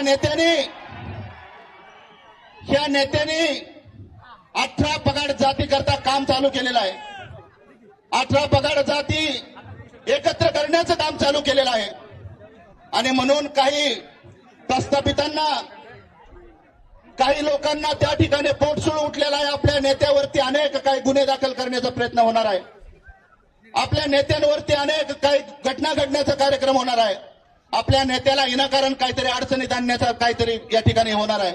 या नेत्याने या नेत्याने अठरा पगार जाती करता काम चालू केलेलं आहे. अठरा पगार जाती एकत्र करण्याचं काम चालू केलेलं आहे. आणि म्हणून काही प्रस्थापितांना काही लोकांना त्या ठिकाणी पोटसूळ उठलेला आहे. आपल्या नेत्यावरती अनेक काही गुन्हे दाखल करण्याचा प्रयत्न होणार आहे. आपल्या नेत्यांवरती अनेक काही घटना घडण्याचा कार्यक्रम होणार आहे. आपल्या नेत्याला विनाकारण काहीतरी अडचणीत आणण्याचा काहीतरी या ठिकाणी होणार आहे.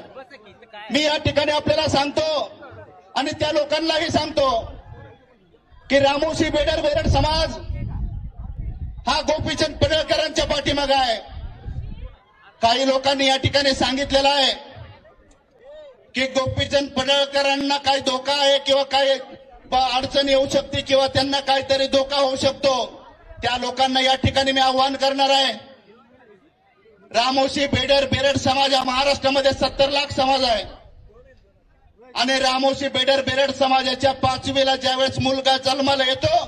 मी या ठिकाणी आपल्याला सांगतो आणि त्या लोकांनाही सांगतो की रामोशी बेडर बेरड समाज हा गोपीचंद पेडळकरांच्या पाठीमागे आहे. काही लोकांनी या ठिकाणी सांगितलेलं आहे की गोपीचंद पडळकरांना काही धोका आहे किंवा काय अडचण येऊ शकते किंवा त्यांना काहीतरी धोका होऊ शकतो. त्या लोकांना या ठिकाणी मी आव्हान करणार आहे. रामोशी बेडर बेरड समाज हा महाराष्ट्रामध्ये सत्तर लाख समाज आहे. आणि रामोशी बेडर बेरड समाजाच्या पाचवीला ज्यावेळेस मुलगा जन्माला येतो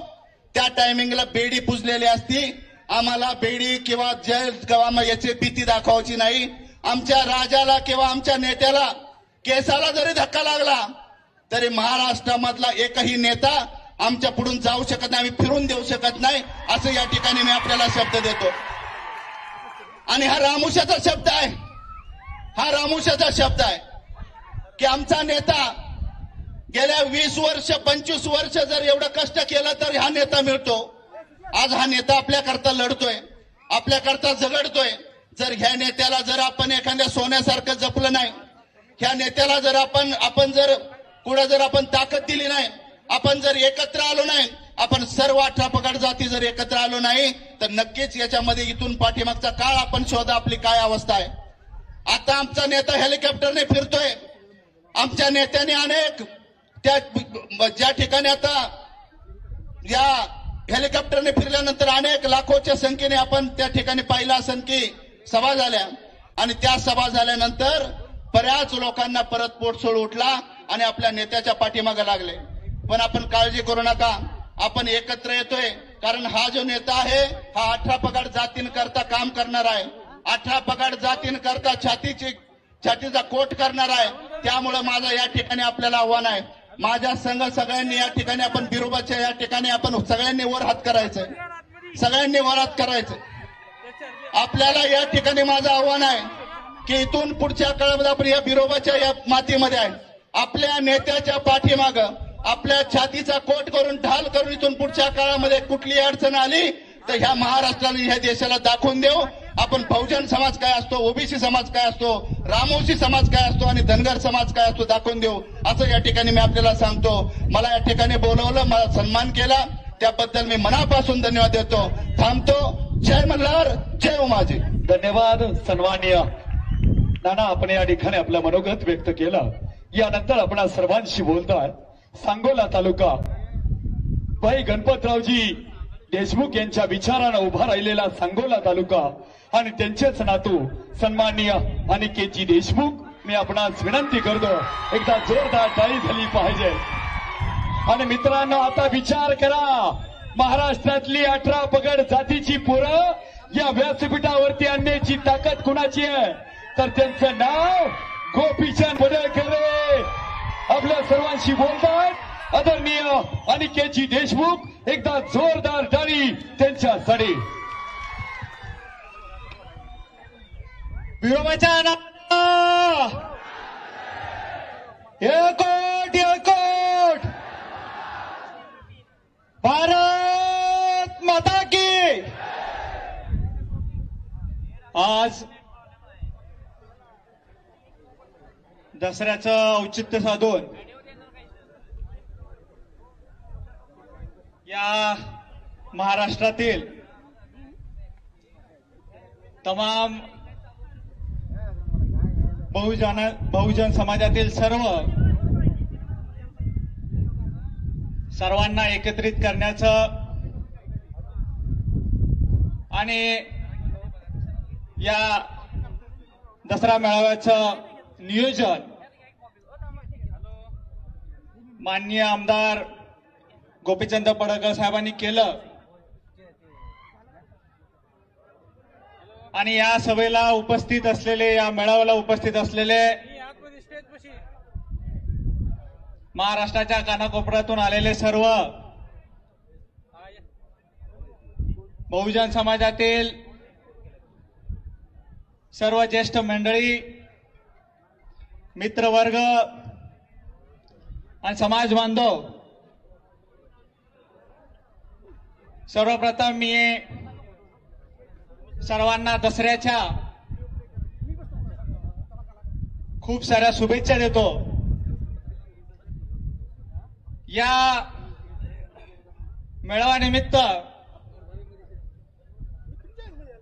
त्या टायमिंगला बेडी पुजलेली असती. आम्हाला बेडी किंवा जेल किंवा याची भीती दाखवायची नाही. आमच्या राजाला किंवा आमच्या नेत्याला केसाला जरी धक्का लागला तरी महाराष्ट्रामधला एकही नेता आमच्या पुढून जाऊ शकत नाही आम्ही फिरून देऊ शकत नाही असं या ठिकाणी मी आपल्याला शब्द देतो. आणि हा रामुशाचा शब्द आहे. हा रामुशाचा शब्द आहे. की आमचा नेता गेल्या वीस वर्ष पंचवीस वर्ष जर एवढं कष्ट केलं तर हा नेता मिळतो. आज हा नेता आपल्याकरता लढतोय. आपल्याकरता झगडतोय. जर ह्या नेत्याला जर आपण एखाद्या सोन्यासारखं जपलं नाही ह्या नेत्याला जर आपण आपण जर कुठं जर आपण ताकद दिली नाही आपण जर एकत्र आलो नाही आपण सर्व अठरा पगड जाती जर एकत्र आलो नाही तर नक्कीच याच्यामध्ये इथून पाठीमागचा काळ आपण शोधा आपली काय अवस्था आहे. आता आमचा नेता हेलिकॉप्टरने फिरतोय. आमच्या नेत्याने अनेक त्या ज्या ठिकाणी आता या हेलिकॉप्टरने फिरल्यानंतर अनेक लाखोच्या संख्येने आपण त्या ठिकाणी पाहिलं असेल की सभा झाल्या. आणि त्या सभा झाल्यानंतर बऱ्याच लोकांना परत पोटसोड उठला आणि आपल्या नेत्याच्या पाठीमागे लागले. पण आपण काळजी करू नका. आपण एकत्र येतोय. कारण हा जो नेता आहे हा अठरा पगार जातींकरता काम करणार आहे. अठरा पगार जातींकरता छातीची छातीचा कोट करणार आहे. त्यामुळे माझं या ठिकाणी आपल्याला आव्हान आहे. माझ्या संघ सगळ्यांनी या ठिकाणी आपण बिरोबाच्या या ठिकाणी आपण सगळ्यांनी वर हात करायचंय सगळ्यांनी वर हात करायचं. आपल्याला या ठिकाणी माझं आव्हान आहे की इथून पुढच्या काळामध्ये आपण या बिरोबाच्या या मातीमध्ये आहे. आपल्या नेत्याच्या पाठीमागं आपल्या छातीचा कोट करून ढाल करून इथून पुढच्या काळामध्ये कुठली अडचण आली तर ह्या महाराष्ट्राने ह्या देशाला दाखवून देऊ. आपण बहुजन समाज काय असतो ओबीसी समाज काय असतो रामोशी समाज काय असतो आणि धनगर समाज काय असतो दाखवून देऊ. असं या ठिकाणी मी आपल्याला सांगतो. मला या ठिकाणी बोलवलं मला सन्मान केला. त्याबद्दल मी मनापासून धन्यवाद देतो. थांबतो. जय मल्हार जय उमाजी. धन्यवाद सन्माननीय. नाना आपण या ठिकाणी आपलं मनोगत व्यक्त केलं. यानंतर आपण सर्वांशी बोलतोय. सांगोला तालुका. भाई गणपतरावजी देशमुख यांच्या विचारानं उभा राहिलेला सांगोला तालुका. आणि त्यांचेच नातू सन्माननीय अनिकेतजी देशमुख मी आपणास विनंती करतो एकदा जोरदार टाळी झाली पाहिजे. आणि मित्रांनो आता विचार करा. महाराष्ट्रातली अठरा पगड जातीची पोरं या व्यासपीठावरती आणण्याची ताकद कुणाची आहे? तर त्यांचं नाव गोपीचंद पडळकर. आहे. आपल्या सर्वांशी बोलतात आदरणीय अनिकेतजी देशमुख एकदा जोरदार टाळी त्यांच्यासाठी. विरोबाच्या एकोट एकोट भारत माता की. आज दसऱ्याचं औचित्य साधून या महाराष्ट्रातील तमाम बहुजन बहुजन समाजातील सर्व सर्वांना एकत्रित करण्याचं आणि या दसरा मेळाव्याचं नियोजन. माननीय आमदार गोपीचंद पडळकर साहेबांनी केलं. आणि या सभेला उपस्थित असलेले या मेळाव्याला उपस्थित असलेले महाराष्ट्राच्या कानाकोपऱ्यातून आलेले सर्व बहुजन समाजातील सर्व ज्येष्ठ मंडळी मित्रवर्ग आणि समाज बांधव सर्वप्रथम मी सर्वांना दसऱ्याच्या खूप साऱ्या शुभेच्छा देतो. या मेळाव्यानिमित्त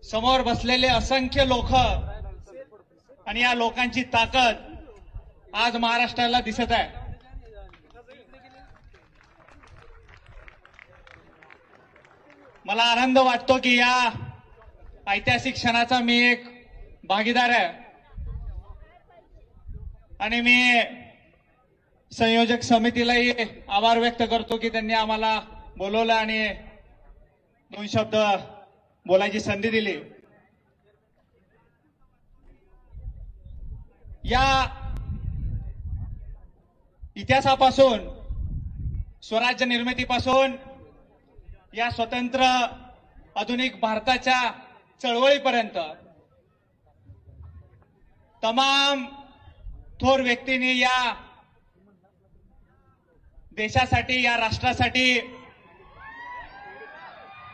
समोर बसलेले असंख्य लोक आणि या लोकांची ताकद आज महाराष्ट्राला दिसत आहे. मला आनंद वाटतो की या ऐतिहासिक क्षणाचा मी एक भागीदार आहे. आणि मी संयोजक समितीलाही आभार व्यक्त करतो की त्यांनी आम्हाला बोलवलं आणि दोन शब्द बोलायची संधी दिली. या इतिहासापासून स्वराज्य निर्मितीपासून या स्वतंत्र आधुनिक भारताच्या चळवळीपर्यंत तमाम थोर व्यक्तींनी या देशासाठी या राष्ट्रासाठी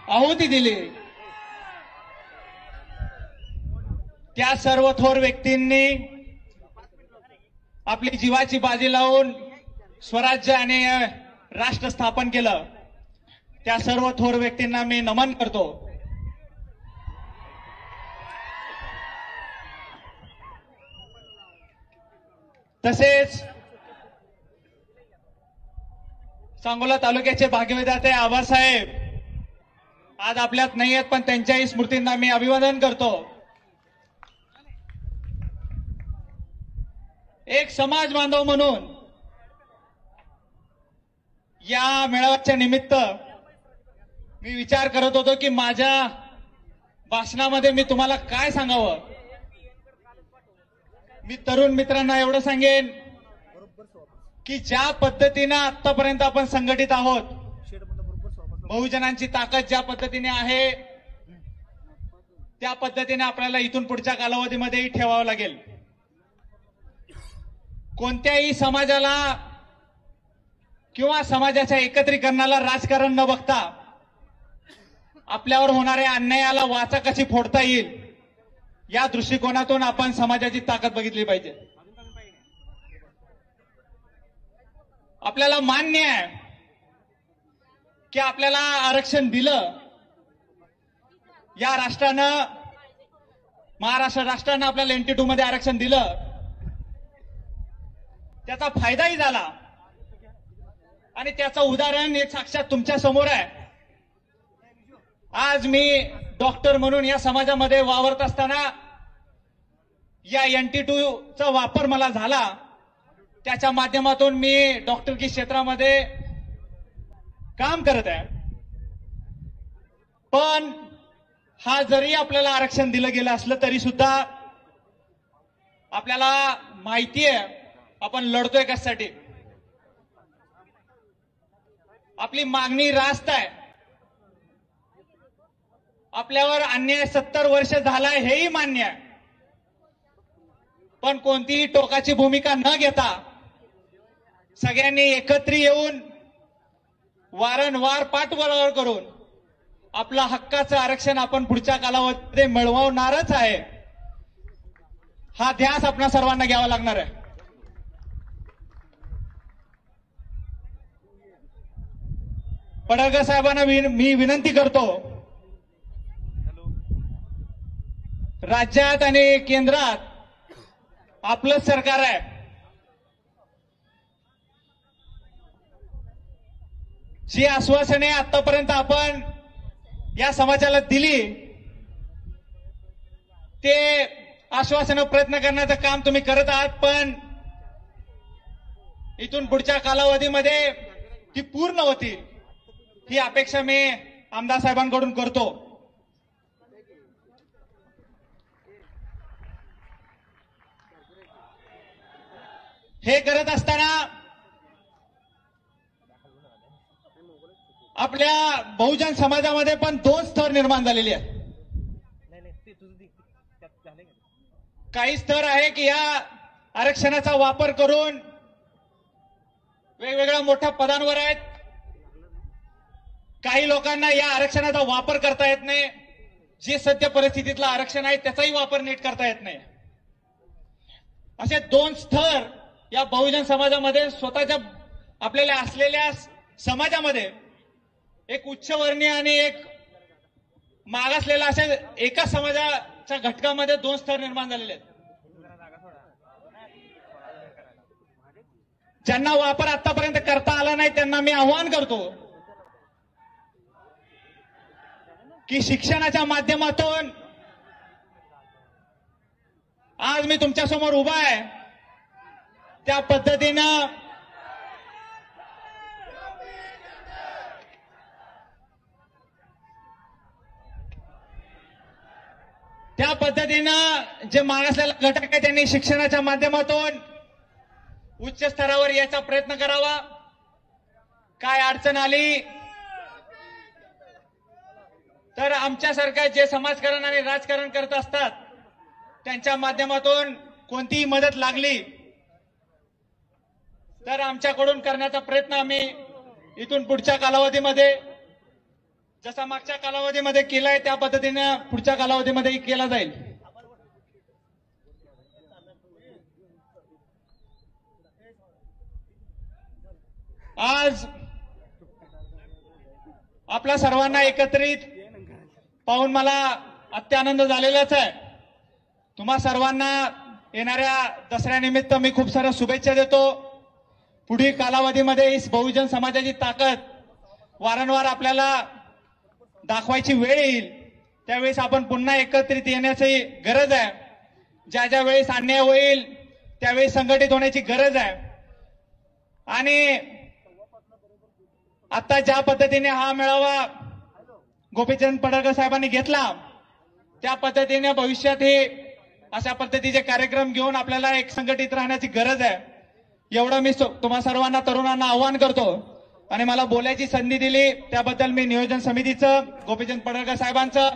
आहुती दिली. त्या सर्व थोर व्यक्तींनी आपली जीवाची बाजी लावून स्वराज्य आणि राष्ट्र स्थापन केलं. त्या सर्व थोर व्यक्तींना मी नमन करतो. तसेच सांगोला तालुक्याचे भाग्यविधाते आबासाहेब. आज आपल्यात नाही आहेत पण त्यांच्याही स्मृतींना मी अभिवादन करतो. एक समाज बांधव म्हणून या मेळाव्याच्या निमित्त मी विचार करत होतो की माझ्या भाषणामध्ये मी तुम्हाला काय सांगावं? मी तरुण मित्रांना एवढं सांगेन की ज्या पद्धतीनं आतापर्यंत आपण संघटित आहोत बहुजनांची ताकद ज्या पद्धतीने आहे त्या पद्धतीने आपल्याला इथून पुढच्या कालावधीमध्येही ठेवावं लागेल. कोणत्याही समाजाला किंवा समाजाच्या एकत्रीकरणाला राजकारण न बघता आपल्यावर होणाऱ्या अन्यायाला वाचा कशी फोडता येईल या दृष्टिकोनातून आपण समाजाची ताकद बघितली पाहिजे. आपल्याला मान्य आहे की आपल्याला आरक्षण दिलं या राष्ट्रानं महाराष्ट्र राष्ट्रानं आपल्याला एनटी टू मध्ये आरक्षण दिलं. त्याचा फायदाही झाला. आणि त्याचं उदाहरण एक साक्षात तुमच्यासमोर आहे. आज मी डॉक्टर म्हणून या समाजामध्ये वावरत असताना या एनटी टू चा वापर मला झाला. त्याच्या माध्यमातून मी डॉक्टरकी क्षेत्रामध्ये काम करत आहे. पण हा जरी आपल्याला आरक्षण दिलं गेलं असलं तरी सुद्धा आपल्याला माहिती आहे आपण लढतोय कशासाठी. आपली मागणी रास्त आहे. आपल्यावर अन्याय सत्तर वर्ष झालाय हेही मान्य आहे. पण कोणतीही टोकाची भूमिका न घेता सगळ्यांनी एकत्र येऊन वारंवार पाठबळावर करून आपला हक्काचं आरक्षण आपण पुढच्या कालावधीमध्ये मिळवणारच आहे. हा ध्यास आपल्या सर्वांना घ्यावा लागणार आहे. पडळकर साहेबांना विन- मी विनंती करतो. राज्यात आणि केंद्रात आपलंच सरकार आहे. जी आश्वासने आतापर्यंत आपण या समाजाला दिली ते आश्वासनं प्रयत्न करण्याचं काम तुम्ही करत आहात पण इथून पुढच्या कालावधीमध्ये ती पूर्ण होतील. ही अपेक्षा मी आमदार साहेबांकडून करतो. हे करत असताना आपल्या बहुजन समाजामध्ये पण दोन स्तर निर्माण झालेले आहेत. काही स्तर आहे की या आरक्षणाचा वापर करून वेगवेगळ्या मोठ्या पदांवर आहेत. काही लोकांना या आरक्षणाचा वापर करता येत नाही. जे सध्या परिस्थितीतलं आरक्षण आहे त्याचाही वापर नीट करता येत नाही. असे दोन स्तर या बहुजन समाजामध्ये स्वतःच्या आपल्याला असलेल्या समाजामध्ये एक उच्चवर्णीय आणि एक मागासलेला अशा एका समाजाच्या घटकामध्ये दोन स्तर निर्माण झालेले आहेत. ज्यांना वापर आतापर्यंत करता आला नाही त्यांना मी आव्हान करतो. की शिक्षणाच्या माध्यमातून आज मी तुमच्यासमोर उभा आहे. त्या पद्धतीनं त्या पद्धतीनं जे मागासलेला घटक आहे त्यांनी शिक्षणाच्या माध्यमातून उच्च स्तरावर याचा प्रयत्न करावा. काय अडचण आली तर आमच्यासारख्या जे समाजकारण आणि राजकारण करत असतात त्यांच्या माध्यमातून कोणतीही मदत लागली तर आमच्याकडून करण्याचा प्रयत्न आम्ही इथून पुढच्या कालावधीमध्ये जसा मागच्या कालावधीमध्ये केलाय त्या पद्धतीने पुढच्या कालावधीमध्येही केला जाईल. आज आपल्या सर्वांना एकत्रित पाहून मला अत्यानंद झालेलाच आहे. तुम्हा सर्वांना येणाऱ्या दसऱ्यानिमित्त मी खूप साऱ्या शुभेच्छा देतो. पुढील कालावधीमध्ये ही बहुजन समाजाची ताकद वारंवार आपल्याला दाखवायची वेळ येईल. त्यावेळेस आपण पुन्हा एकत्रित येण्याची गरज आहे. ज्या ज्या वेळेस अन्याय होईल त्यावेळी संघटित होण्याची गरज आहे. आणि आता ज्या पद्धतीने हा मेळावा गोपीचंद पडळकर साहेबांनी घेतला. त्या पद्धतीने भविष्यात हे अशा पद्धतीचे कार्यक्रम घेऊन आपल्याला एक संघटित राहण्याची गरज आहे. एवढं मी सो- तुम्हा सर्वांना तरुणांना आव्हान करतो. आणि मला बोलायची संधी दिली त्याबद्दल मी नियोजन समितीचं गोपीचंद पडळकर साहेबांचं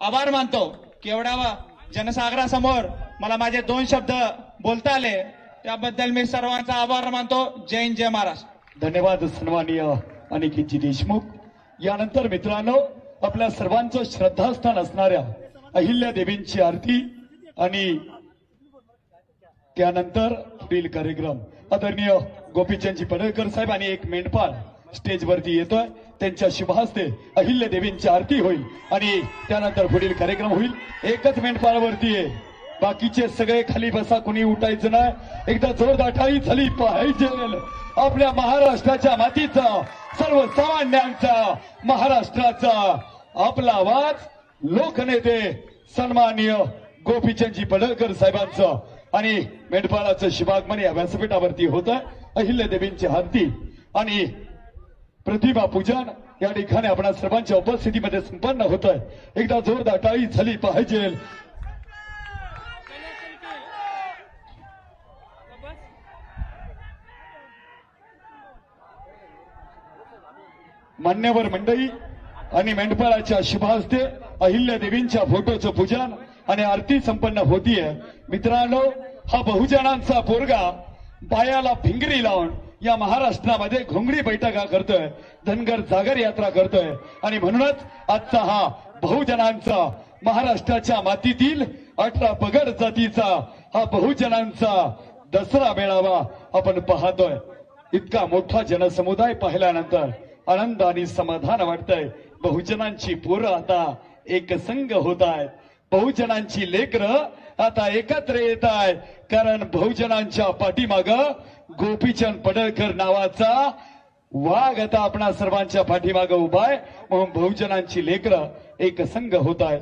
आभार मानतो. की एवढ्या जनसागरासमोर मला माझे दोन शब्द बोलता आले त्याबद्दल मी सर्वांचा आभार मानतो. जय हिंद जय महाराष्ट्र. धन्यवाद सन्माननीय अनिकेतजी देशमुख. यानंतर मित्रांनो आपल्या सर्वांचं श्रद्धास्थान असणाऱ्या अहिल्या देवींची आरती आणि त्यानंतर पुढील कार्यक्रम. आदरणीय गोपीचंदजी पडळकर साहेब आणि एक मेंढपाळ स्टेजवरती येतोय. त्यांच्या शुभहस्ते अहिल्या देवींची आरती होईल आणि त्यानंतर पुढील कार्यक्रम होईल. एकच मेंढपाळवरती आहे. बाकीचे सगळे खाली बसा कुणी उठायचं नाही. एकदा जोरदार टाळी झाली पाहिजे. आपल्या महाराष्ट्राच्या मातीचा सर्वसामान्यांचा महाराष्ट्राचा आपला आवाज लोकनेते सन्माननीय गोपीचंदजी पडळकर साहेबांचं आणि मेंढपाळाचं शिवागमन या व्यासपीठावरती होत आहे अहिल्या देवींची आरती आणि प्रतिभा पूजन या ठिकाणी आपण सर्वांच्या उपस्थितीमध्ये संपन्न होत आहे एकदा जोरदार टाळी झाली पाहिजे. मान्यवर मंडळी आणि मेंढपाळाच्या शुभहस्ते अहिल्या देवींच्या फोटोचं पूजन आणि आरती संपन्न होतीये. मित्रांनो हा बहुजनांचा पोरगा बायाला भिंगरी लावून या महाराष्ट्रामध्ये घोंगडी बैठका करतोय धनगर जागर यात्रा करतोय. आणि म्हणूनच आजचा हा बहुजनांचा महाराष्ट्राच्या मातीतील अठरा पगड जातीचा हा बहुजनांचा दसरा मेळावा आपण पाहतोय. इतका मोठा जनसमुदाय पाहिल्यानंतर आनंद आणि समाधान वाटतंय. बहुजनांची पोरं आता एकसंग होत आहेत बहुजनांची लेकरं आता एकत्र येत आहे कारण बहुजनांच्या पाठीमाग गोपीचंद पडळकर नावाचा वाघ आता आपणा सर्वांच्या पाठीमाग उभा आहे. म्हणून बहुजनांची लेकरं एकसंग होत आहेत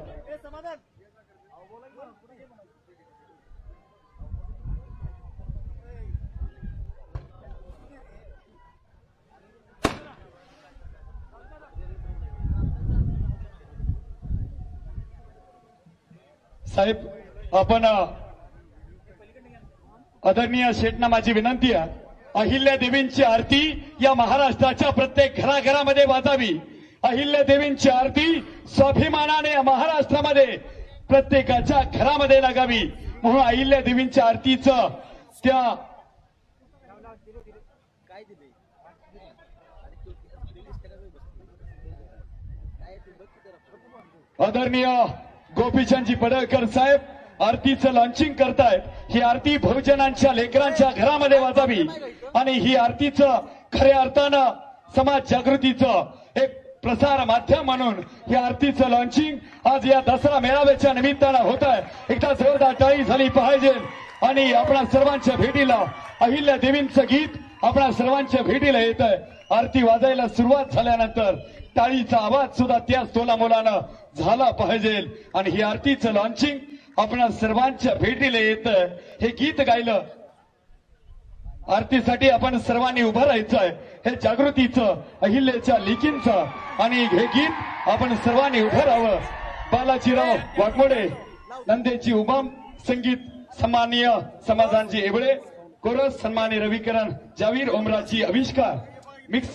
साहेब आपण आदरणीय शेटना माझी विनंती आहे. अहिल्या देवींची आरती या महाराष्ट्राच्या प्रत्येक घराघरामध्ये वाजावी. अहिल्या देवींची आरती स्वाभिमानाने महाराष्ट्रामध्ये प्रत्येकाच्या घरामध्ये लागावी. म्हणून अहिल्या देवींच्या आरतीचं त्या आदरणीय गोपीचंदजी पडळकर साहेब आरतीचं लॉन्चिंग करतायत. ही आरती बहुजनांच्या लेकरांच्या घरामध्ये वाजावी. आणि ही आरतीचं खऱ्या अर्थानं समाज जागृतीचं एक प्रसार माध्यम म्हणून या आरतीचं लॉन्चिंग आज या दसरा मेळाव्याच्या निमित्तानं होत आहे एकदा जोरदार टाळी झाली पाहिजे. आणि आपणा सर्वांच्या भेटीला अहिल्या देवींचं गीत आपणा सर्वांच्या भेटीला येत आहे आरती वाजायला सुरुवात झाल्यानंतर टाळीचा आवाज सुद्धा त्याच तोलामोलानं झाला पाहिजे. आणि ही आरतीचं लॉन्चिंग आपण सर्वांच्या भेटीला येत. हे गीत गायलं. आरतीसाठी आपण सर्वांनी उभं राहायचं आहे हे जागृतीचं अहिल्याच्या लिखींचं आणि हे गीत आपण सर्वांनी उभं राहावं. बालाजीराव वाघमोडे नंदेची उमाम संगीत सन्माननीय समाजांची एवढे कोरस सन्मानी रविकरण जावीर ओमराजी आविष्कार. मिक्स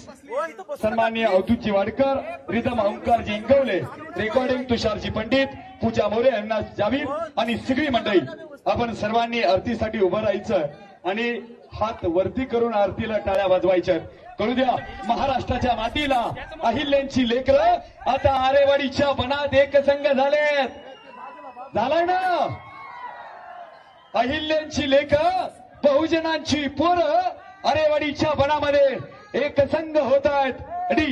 सन्मान्य अवधूतजी वाडकर रिदम ओंकारजी इंगवले रेकॉर्डिंग तुषारजी पंडित पूजा मोरे यांना जावीर आणि सगळी मंडळी. आपण सर्वांनी आरतीसाठी उभं राहायचं आणि हात वरती करून आरतीला टाळ्या वाजवायच्या. करू द्या महाराष्ट्राच्या मातीला अहिल्यांची लेकर आता आरेवाडीच्या बनात एक संघ झालेत. झालाय ना? अहिल्यांची लेख बहुजनांची पोरं आरेवाडीच्या बनामध्ये एक संघ होत आहेत अडी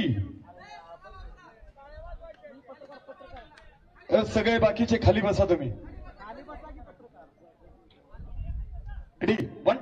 सगळे बाकीचे खाली बसा तुम्ही. डी वन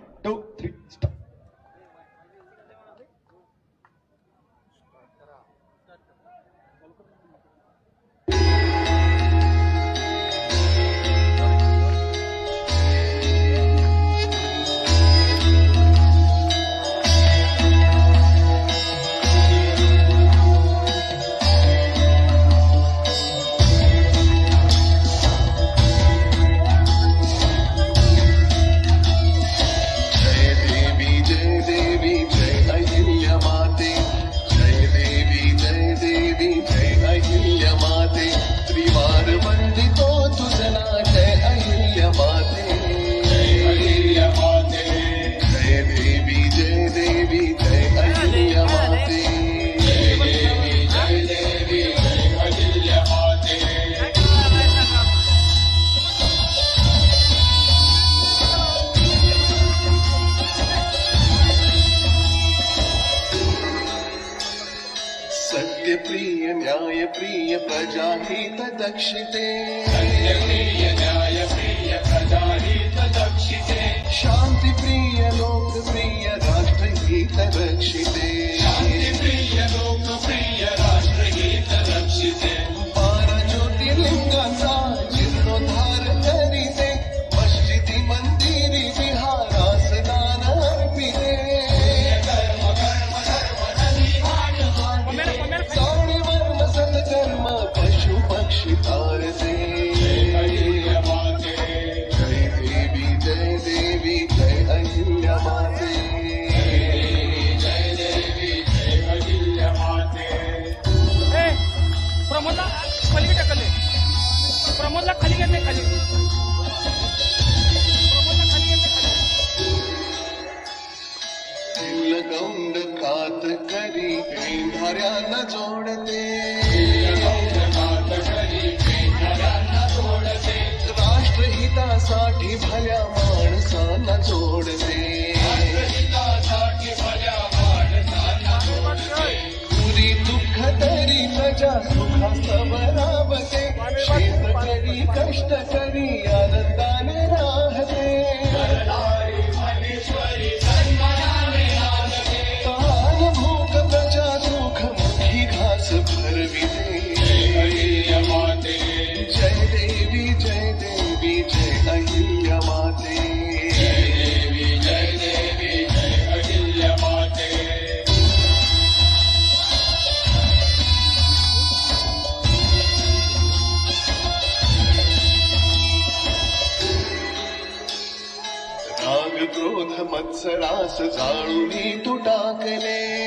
क्रोध मत्सरास जाळूनी तू टाकले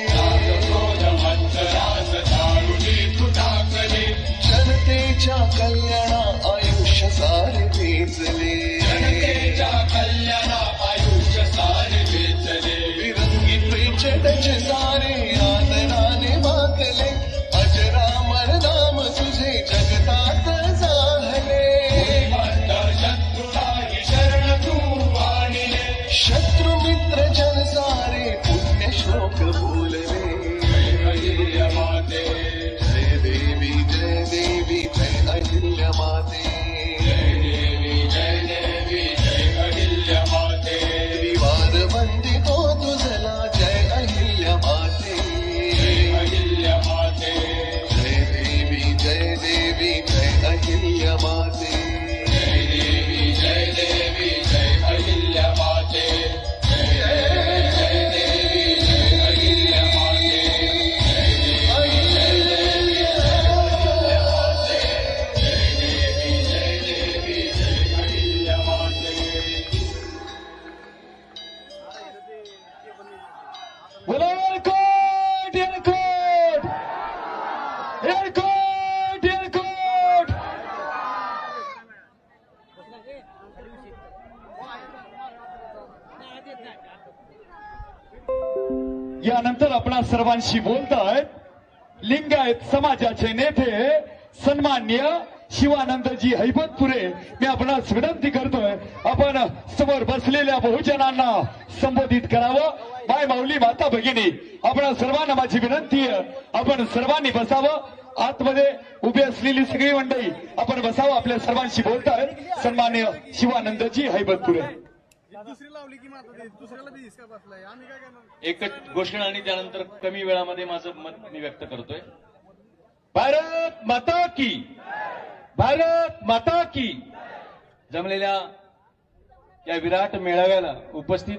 लिंगायत समाजाचे नेते सन्मान्य शिवानंदजी हैबतपुरे मी आपणास विनंती करतोय आपण समोर बसलेल्या बहुजनांना संबोधित करावं. माय माऊली माता भगिनी आपण सर्वांना माझी विनंती आहे आपण सर्वांनी बसावं. आतमध्ये उभी असलेली सगळी मंडळी आपण बसावं आपल्या सर्वांशी बोलतायत सन्मान्य शिवानंदजी हैबतपुरे दुसरी लावली की माता ते दुसऱ्याला बी हिसका बसलाय. आम्ही काय करणार? एकच घोषणा आणि त्यानंतर कमी वेळामध्ये माझं मत मी व्यक्त करतोय. भारत माता की। भारत माता की। जमलेल्या या विराट मेळाव्याला उपस्थित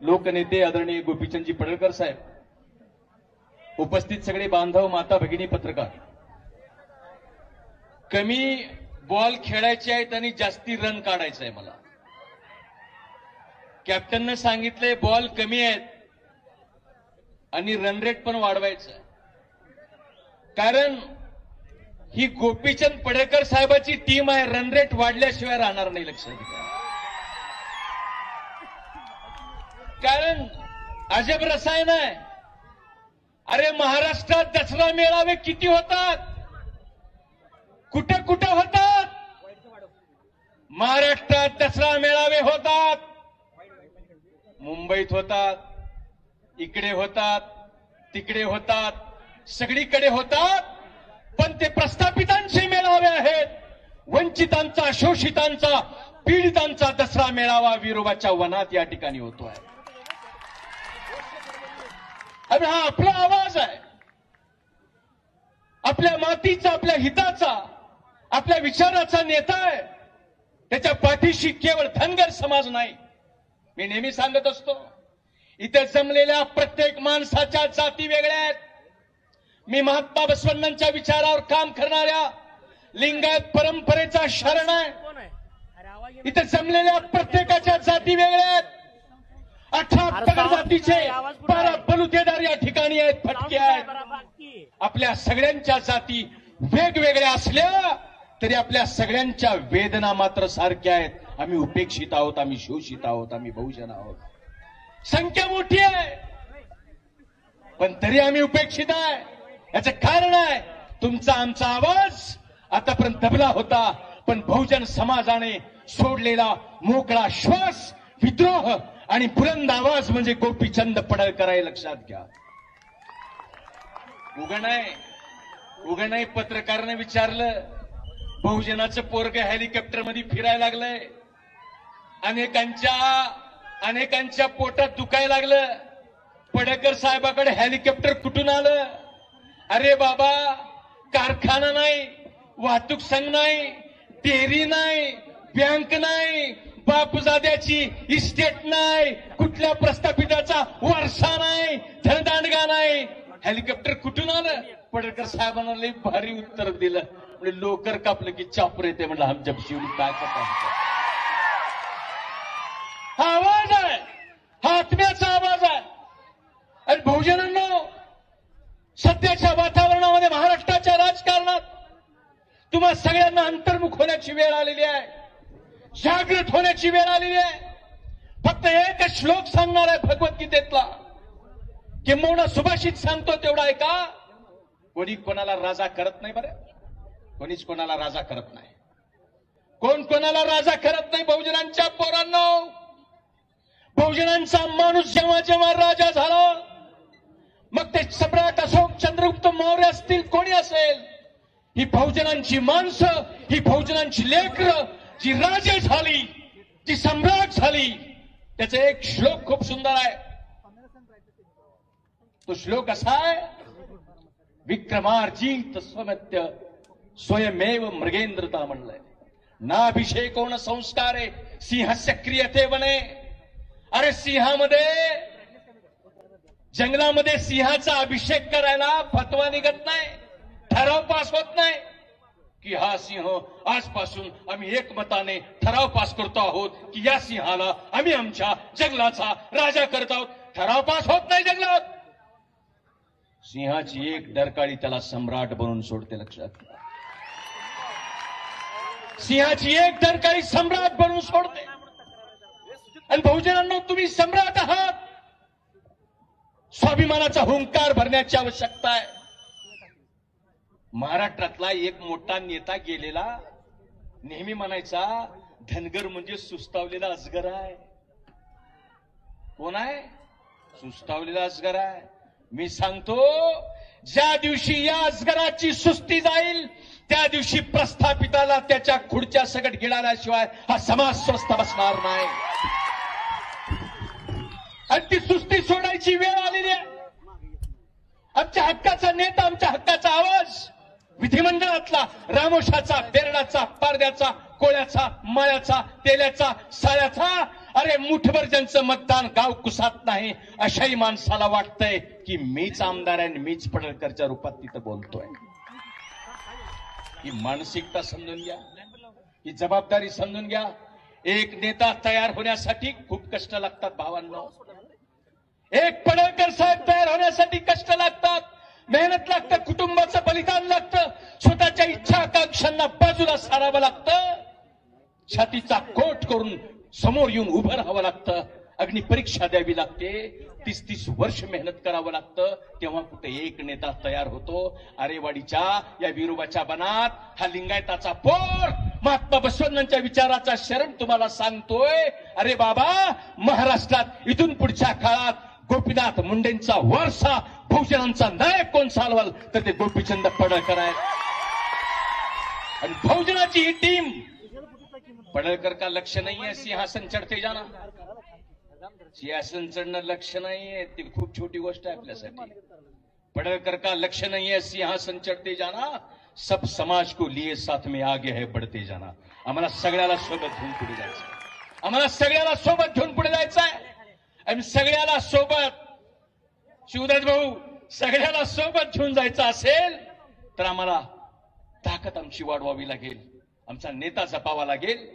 लोकनेते आदरणीय गोपीचंदजी पडळकर साहेब उपस्थित सगळे बांधव माता भगिनी पत्रकार. कमी बॉल खेळायचे आहेत आणि जास्ती रन काढायचं आहे मला. कॅप्टननं सांगितलंय बॉल कमी आहेत आणि रन रेट पण वाढवायचं आहे. कारण ही गोपीचंद पडेकर साहेबाची टीम आहे. रनरेट वाढल्याशिवाय राहणार नाही लक्षात घ्या. कारण अजब रसायन आहे. अरे महाराष्ट्रात दसरा मेळावे किती होतात? कुठे कुठे होतात? महाराष्ट्रात दसरा मेळावे होतात. मुंबईत होतात. इकडे होतात. तिकडे होतात. सगळीकडे होतात पण ते प्रस्थापितांचे मेळावे आहेत. वंचितांचा शोषितांचा पीडितांचा दसरा मेळावा विरोबाच्या वनात या ठिकाणी होतो आहे अरे हा आपला आवाज आहे. आपल्या मातीचा आपल्या हिताचा आपल्या विचाराचा नेता आहे. त्याच्या पाठीशी केवळ धनगर समाज नाही. मी नेहमी सांगत असतो इथे जमलेल्या प्रत्येक माणसाच्या जाती वेगळ्या आहेत. मी महात्मा बसवण्णांच्या विचारावर काम करणाऱ्या लिंगायत परंपरेचा शरण आहे. इथे जमलेल्या प्रत्येकाच्या जाती वेगळ्या आहेत. अठरा जातीचे? बारा बलुतेदार या ठिकाणी आहेत फटके आहेत. आपल्या सगळ्यांच्या जाती वेगवेगळ्या असल्या तरी आपल्या सगळ्यांच्या वेदना मात्र सारख्या आहेत. आम्ही उपेक्षित आहोत आम्ही शोषित आहोत आम्ही बहुजन आहोत. संख्या मोठी आहे. पण तरी आम्ही उपेक्षित आहे. याचं कारण आहे तुमचा आमचा आवाज आतापर्यंत दबला होता पण बहुजन समाजाने सोडलेला मोकळा श्वास विद्रोह आणि बुलंद आवाज म्हणजे गोपीचंद पडळकर आहे लक्षात घ्या. उगण आहे उगण पत्रकाराने विचारलं बहुजनाचं पोरग हेलिकॉप्टरमध्ये फिरायला लागलंय. अनेकांच्या अनेकांच्या पोटात दुखायला लागलं. पडळकर साहेबाकडे हेलिकॉप्टर कुठून आलं? अरे बाबा कारखाना नाही वाहतूक संघ नाही डेअरी नाही बँक नाही बापजाद्याची इस्टेट नाही कुठल्या प्रस्थापिताचा वारसा नाही धनदांडगा नाही. हेलिकॉप्टर कुठून आलं? पडळकर साहेबांना लई भारी उत्तर दिलं. म्हणजे लोकर कापलं की चापर येते म्हणलं हम जब काय करता हा? आवाज आहे. हा आत्म्याचा आवाज आहे. आणि बहुजनांनो सध्याच्या वातावरणामध्ये महाराष्ट्राच्या राजकारणात तुम्हा सगळ्यांना अंतर्मुख होण्याची वेळ आलेली आहे. जागृत होण्याची वेळ आलेली आहे. फक्त एक श्लोक सांगणार आहे भगवद्गीतेतला. किंबहुना सुभाषित सांगतो तेवढा आहे का कोणी कोणाला राजा करत नाही बरं? कोणीच कोणाला राजा करत नाही. कोण कोणाला राजा करत नाही? बहुजनांच्या पोरांना. बहुजनांचा माणूस जेव्हा जेव्हा राजा झाला मग ते सम्राट अशोक चंद्रगुप्त मौर्य असतील कोणी असेल? ही बहुजनांची माणसं ही बहुजनांची लेकर जी राजे झाली जी सम्राट झाली त्याचा एक श्लोक खूप सुंदर आहे. तो श्लोक असा आहे विक्रमार्जित स्वमत्य स्वयमेव मृगेंद्रता म्हणलंय. नाभिषेको न संस्कारे सिंहस्य क्रियते बने अरे सिंहामध्ये जंगलामध्ये सिंहाचा अभिषेक करायला फतवा निघत नाही ठराव पास होत नाही. की हा सिंह आजपासून आम्ही एकमताने ठराव पास करतो आहोत की या सिंहाला आम्ही आमच्या जंगलाचा राजा करत आहोत. ठराव पास होत नाही जंगलात. सिंहाची एक डरकाळी त्याला सम्राट बनवून सोडते लक्षात. सिंहाची एक डरकाळी सम्राट बनवून सोडते. आणि बहुजनांना तुम्ही सम्राट आहात. स्वाभिमानाचा हुंकार भरण्याची आवश्यकता आहे. महाराष्ट्रातला एक मोठा नेता गेलेला नेहमी म्हणायचा धनगर म्हणजे सुस्तावलेला अजगर आहे. कोण आहे? सुस्तावलेला अजगर आहे. मी सांगतो ज्या दिवशी या अजगराची सुस्ती जाईल त्या दिवशी प्रस्थापिताला त्याच्या खुर्च्या सगट गिळाल्याशिवाय हा समाज स्वस्थ बसणार नाही. आणि ती सुस्ती सोडायची वेळ आलेली आहे. आमच्या हक्काचा नेता आमच्या हक्काचा आवाज विधिमंडळातला रामोशाचा बेरडाचा पारद्याचा कोळ्याचा माळ्याचा तेल्याचा साळ्याचा अरे मुठभर ज्यांचं मतदान गाव कुसात नाही अशाही माणसाला वाटतंय की मीच आमदार आहे आणि मीच पडळकरच्या रूपात तिथं बोलतोय. ही मानसिकता समजून घ्या. ही जबाबदारी समजून घ्या. एक नेता तयार होण्यासाठी खूप कष्ट लागतात भावांना. एक पडळकर साहेब तयार होण्यासाठी कष्ट लागतात मेहनत लागतं कुटुंबाचं बलिदान लागतं स्वतःच्या इच्छा आकांक्षांना बाजूला सारावं लागतं छातीचा कोट करून समोर येऊन उभं राहावं लागतं अग्निपरीक्षा द्यावी लागते तीस तीस वर्ष मेहनत करावं लागतं तेव्हा कुठे एक नेता तयार होतो आरेवाडीच्या या विरोबाच्या बनात हा लिंगायताचा पोर महात्मा बसवण्णांच्या विचाराचा शरण तुम्हाला सांगतोय अरे बाबा महाराष्ट्रात इथून पुढच्या काळात गोपीनाथ मुंडेंचा वारसा बहुजनांचा नायक कोण चालवाल तर ते गोपीचंद पडळकर आहेत. आणि बहुजनाची ही टीम पडळकर का लक्ष नाहीये? सिंहासन चढते जाना सिंहासन चढणं लक्ष नाहीये. ती खूप छोटी गोष्ट आहे आपल्यासाठी. पडळकर का लक्ष नाहीये? सिंहासन चढ़ते जाना सब समाज को लिए साथ में आगे है बढ़ते जाना आम्हाला सगळ्याला सोबत घेऊन पुढे जायचं आम्हाला सगळ्याला सोबत घेऊन पुढे जायचं आहे आणि सगळ्याला सोबत शिवदास भाऊ सगळ्याला सोबत घेऊन जायचं असेल तर आम्हाला ताकद आमची वाढवावी लागेल. आमचा नेता जपावा लागेल.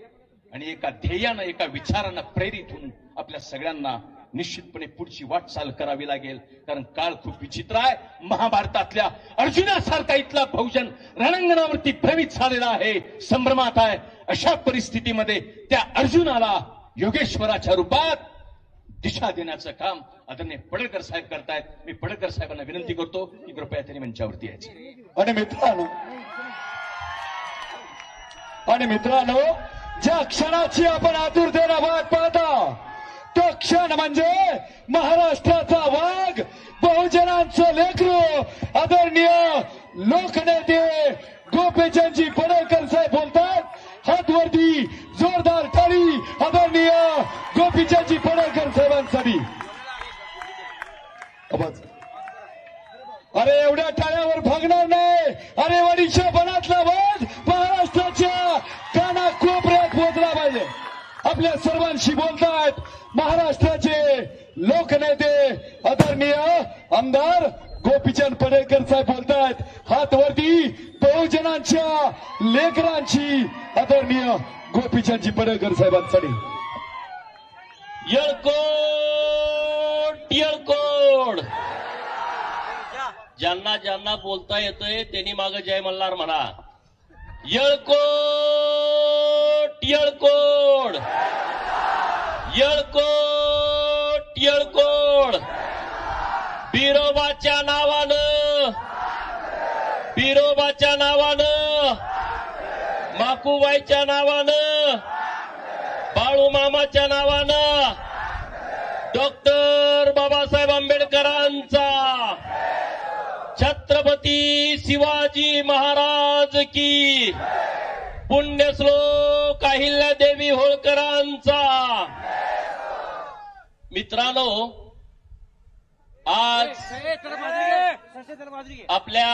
आणि एका ध्येयानं एका विचारानं प्रेरित होऊन आपल्या सगळ्यांना निश्चितपणे पुढची वाटचाल करावी लागेल. कारण काळ खूप विचित्र आहे. महाभारतातल्या अर्जुनासारखा इथला बहुजन रणांगणावरती भ्रमित झालेला आहे संभ्रमात आहे. अशा परिस्थितीमध्ये त्या अर्जुनाला योगेश्वराच्या रूपात दिशा देण्याचं काम आदरणीय पडळकर साहेब करतायत. मी पडळकर साहेबांना विनंती करतो की कृपया त्यांनी मंचावरती यायचे. आणि मित्रांनो आणि मित्रांनो ज्या क्षणाची आपण आतुरतेला वाट पाहता तो क्षण म्हणजे महाराष्ट्राचा वाघ बहुजनांचं लेकरू आदरणीय लोकनेते गोपीचंदजी पडळकर साहेब बोलतात. हातवरती जोरदार टाळी आदरणीय गोपीचंदजी पडळकर साहेबांसाठी. अरे एवढ्या टाळ्यावर भागणार नाही. अरे वडीच्या बनातला वाद महाराष्ट्राच्या काना कोपऱ्यात पोहोचला पाहिजे. आपल्या सर्वांशी बोलतायत महाराष्ट्राचे लोकनेते आदरणीय आमदार गोपीचंद पडेकर साहेब बोलतायत. हात वरती बहुजनांच्या लेकरांची आदरणीय गोपीचंदजी पडेकर साहेबांसाठी. येळकोट येळकोट. ज्यांना ज्यांना बोलता येतंय त्यांनी माग जय मल्हार म्हणा. येळकोट येळकोट. येळकोट येळकोट. पिरोबाच्या नावानं. पिरोबाच्या नावानं. माकूबाईच्या नावानं. बाळू मामाच्या नावानं. डॉक्टर बाबासाहेब आंबेडकरांचा. छत्रपती शिवाजी महाराज की पुण्यश्लोक अहिल्यादेवी होळकरांचा. मित्रांनो आज आपल्या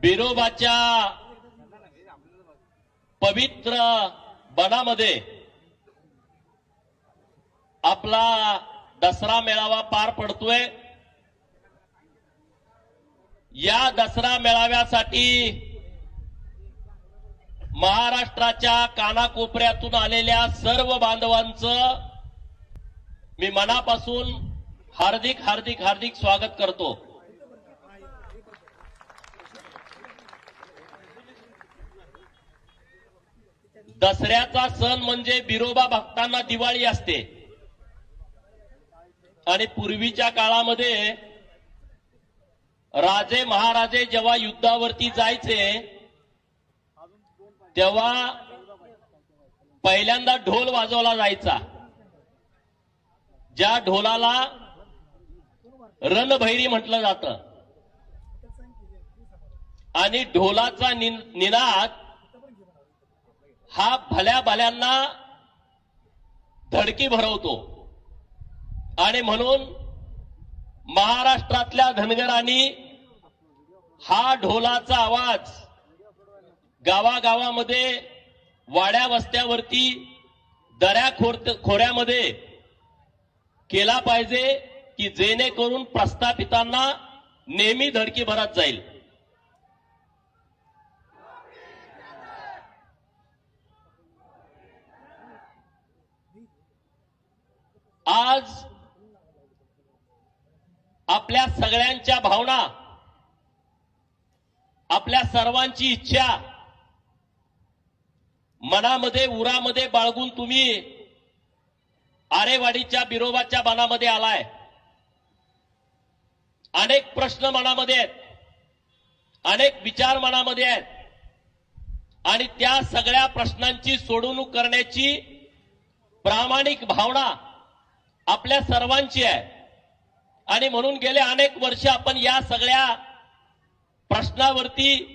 बिरोबाच्या पवित्र बनामध्ये आपला दसरा मेळावा पार पडतोय. या दसरा मेळाव्यासाठी महाराष्ट्राच्या कानाकोपऱ्यातून आलेल्या सर्व बांधवांचं मी मनापासून हार्दिक हार्दिक हार्दिक स्वागत करतो. दसऱ्याचा सण म्हणजे बिरोबा भक्तांना दिवाळी असते. आणि पूर्वीच्या काळामध्ये राजे महाराजे जेव्हा युद्धावरती जायचे तेव्हा पहिल्यांदा ढोल वाजवला जायचा. ज्या ढोलाला रणभैरी म्हटलं जात. आणि ढोलाचा नि- निनाद हा भल्या भल्यांना धडकी भरवतो. आणि म्हणून महाराष्ट्रातल्या धनगरांनी हा ढोलाचा आवाज गावागावामध्ये वाड्या वस्त्यावरती दऱ्या खोर- खोऱ्यामध्ये केला पाहिजे की जेणेकरून प्रस्थापितांना नेहमी धडकी भरत जाईल. आज आपल्या सगळ्यांच्या भावना आपल्या सर्वांची इच्छा मनामध्ये उरामध्ये बाळगून तुम्ही आरेवाडीच्या बिरोबाच्या बाणामध्ये आलाय. अनेक प्रश्न मनामध्ये आहेत. अनेक विचार मनामध्ये आहेत. आणि त्या सगळ्या प्रश्नांची सोडवणूक करण्याची प्रामाणिक भावना आपल्या सर्वांची आहे. आणि म्हणून गेले अनेक वर्ष आपण या सगळ्या प्रश्नावरती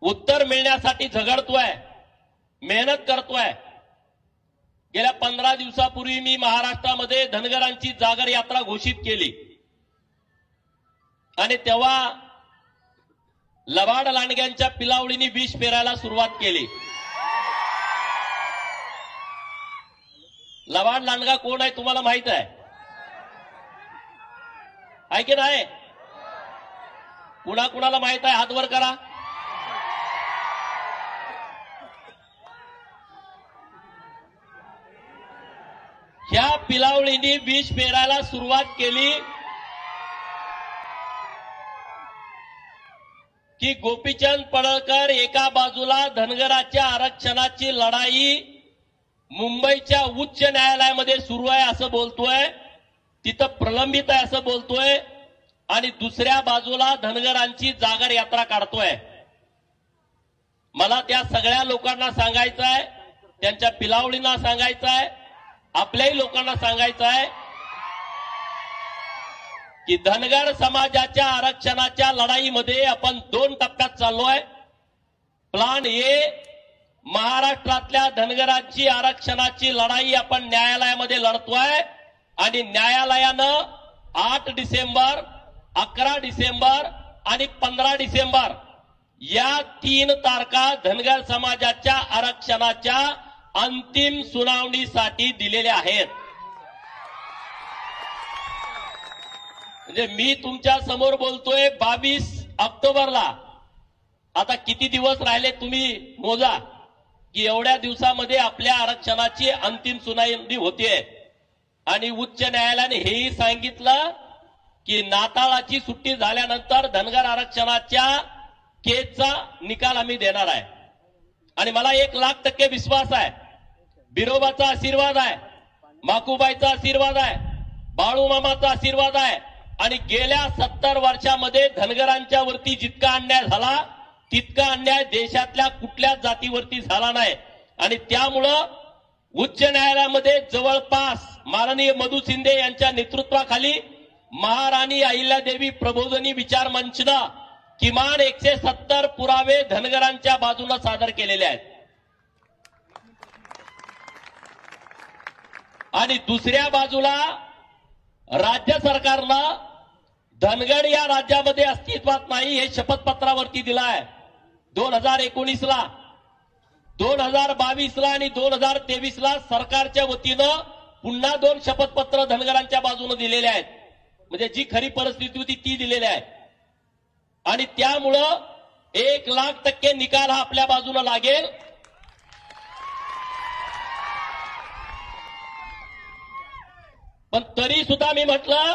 उत्तर मिळण्यासाठी झगडतोय मेहनत करतोय. गेल्या पंधरा दिवसापूर्वी मी महाराष्ट्रामध्ये धनगरांची जागर यात्रा घोषित केली. आणि तेव्हा लबाड लांडग्यांच्या पिलावळीने विष पेरायला सुरुवात केली. लबाड लांडगा कोण आहे तुम्हाला माहीत आहे? आहे की नाही? कुणा कुणाला माहीत आहे? हातवर करा. ह्या पिलावळींनी बीज पेरायला सुरुवात केली. की गोपीचंद पडळकर एका बाजूला धनगराच्या आरक्षणाची लढाई मुंबईच्या उच्च न्यायालयामध्ये सुरू आहे असं बोलतोय. तिथं प्रलंबित आहे असं बोलतोय. आणि दुसऱ्या बाजूला धनगरांची जागर यात्रा काढतोय. मला त्या सगळ्या लोकांना सांगायचं आहे त्यांच्या पिलावळींना सांगायचं आहे आपल्याही लोकांना सांगायचं आहे की धनगर समाजाच्या आरक्षणाच्या लढाईमध्ये आपण दोन टप्प्यात चाललोय प्लान ए महाराष्ट्रातल्या धनगरांची आरक्षणाची लढाई आपण न्यायालयामध्ये लढतोय आणि न्यायालयानं आठ डिसेंबर अकरा डिसेंबर आणि पंधरा डिसेंबर या तीन तारखा धनगर समाजाच्या आरक्षणाच्या अंतिम सुनावणीसाठी दिलेल्या आहेत. म्हणजे मी तुमच्यासमोर बोलतोय बावीस ऑक्टोबरला. आता किती दिवस राहिले तुम्ही मोजा की एवढ्या दिवसामध्ये आपल्या आरक्षणाची अंतिम सुनावणी होतीये. आणि उच्च न्यायालयाने हेही सांगितलं की नाताळाची सुट्टी झाल्यानंतर धनगर आरक्षणाच्या केसचा निकाल आम्ही देणार आहे. आणि मला एक लाख टक्के विश्वास आहे. बिरोबाचा आशीर्वाद आहे माकूबाईचा आशीर्वाद आहे बाळूमामाचा आशीर्वाद आहे. आणि गेल्या सत्तर वर्षामध्ये धनगरांच्या वरती जितका अन्याय झाला तितका अन्याय देशातल्या कुठल्याच जातीवरती झाला नाही. आणि त्यामुळं उच्च न्यायालयामध्ये जवळपास माननीय मधु शिंदे यांच्या नेतृत्वाखाली महाराणी अहिल्यादेवी प्रबोधनी विचार मंचनं किमान एकशे सत्तर पुरावे धनगरांच्या बाजूला सादर केलेले आहेत. आणि दुसऱ्या बाजूला राज्य सरकारनं धनगड या राज्यामध्ये अस्तित्वात नाही हे शपथपत्रावरती दिलं आहे दोन हजार एकोणीसला दोन हजार बावीसला आणि दोन हजार तेवीसला सरकारच्या वतीनं पुन्हा दोन शपथपत्र धनगरांच्या बाजूने दिलेले आहेत. म्हणजे जी खरी परिस्थिती होती ती दिलेली आहे. आणि त्यामुळं एक लाख टक्के निकाल हा आपल्या बाजूला लागेल. पण तरी सुद्धा मी म्हटलं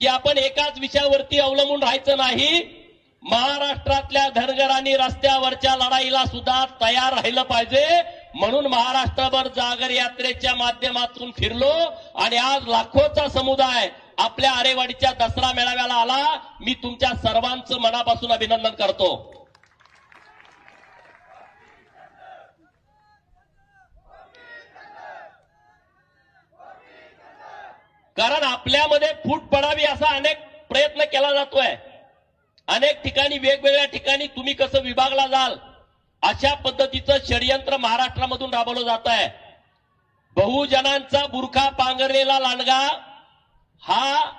की आपण एकाच विषयावरती अवलंबून राहायचं नाही. महाराष्ट्रातल्या धनगरांनी रस्त्यावरच्या लढाईला सुद्धा तयार राहिलं पाहिजे. म्हणून महाराष्ट्रभर जागर यात्रेच्या माध्यमातून फिरलो आणि आज लाखोचा समुदाय आपल्या आरेवाडीच्या दसरा मेळाव्याला आला. मी तुमच्या सर्वांचं मनापासून अभिनंदन करतो. कारण आपल्यामध्ये फूट पडावी असा अनेक प्रयत्न केला जातोय. अनेक ठिकाणी वेगवेगळ्या ठिकाणी तुम्ही कसं विभागला जाल अशा पद्धतीचं षडयंत्र महाराष्ट्रामधून राबवलं जात आहे बहुजनांचा बुरखा पांघरलेला लांडगा हा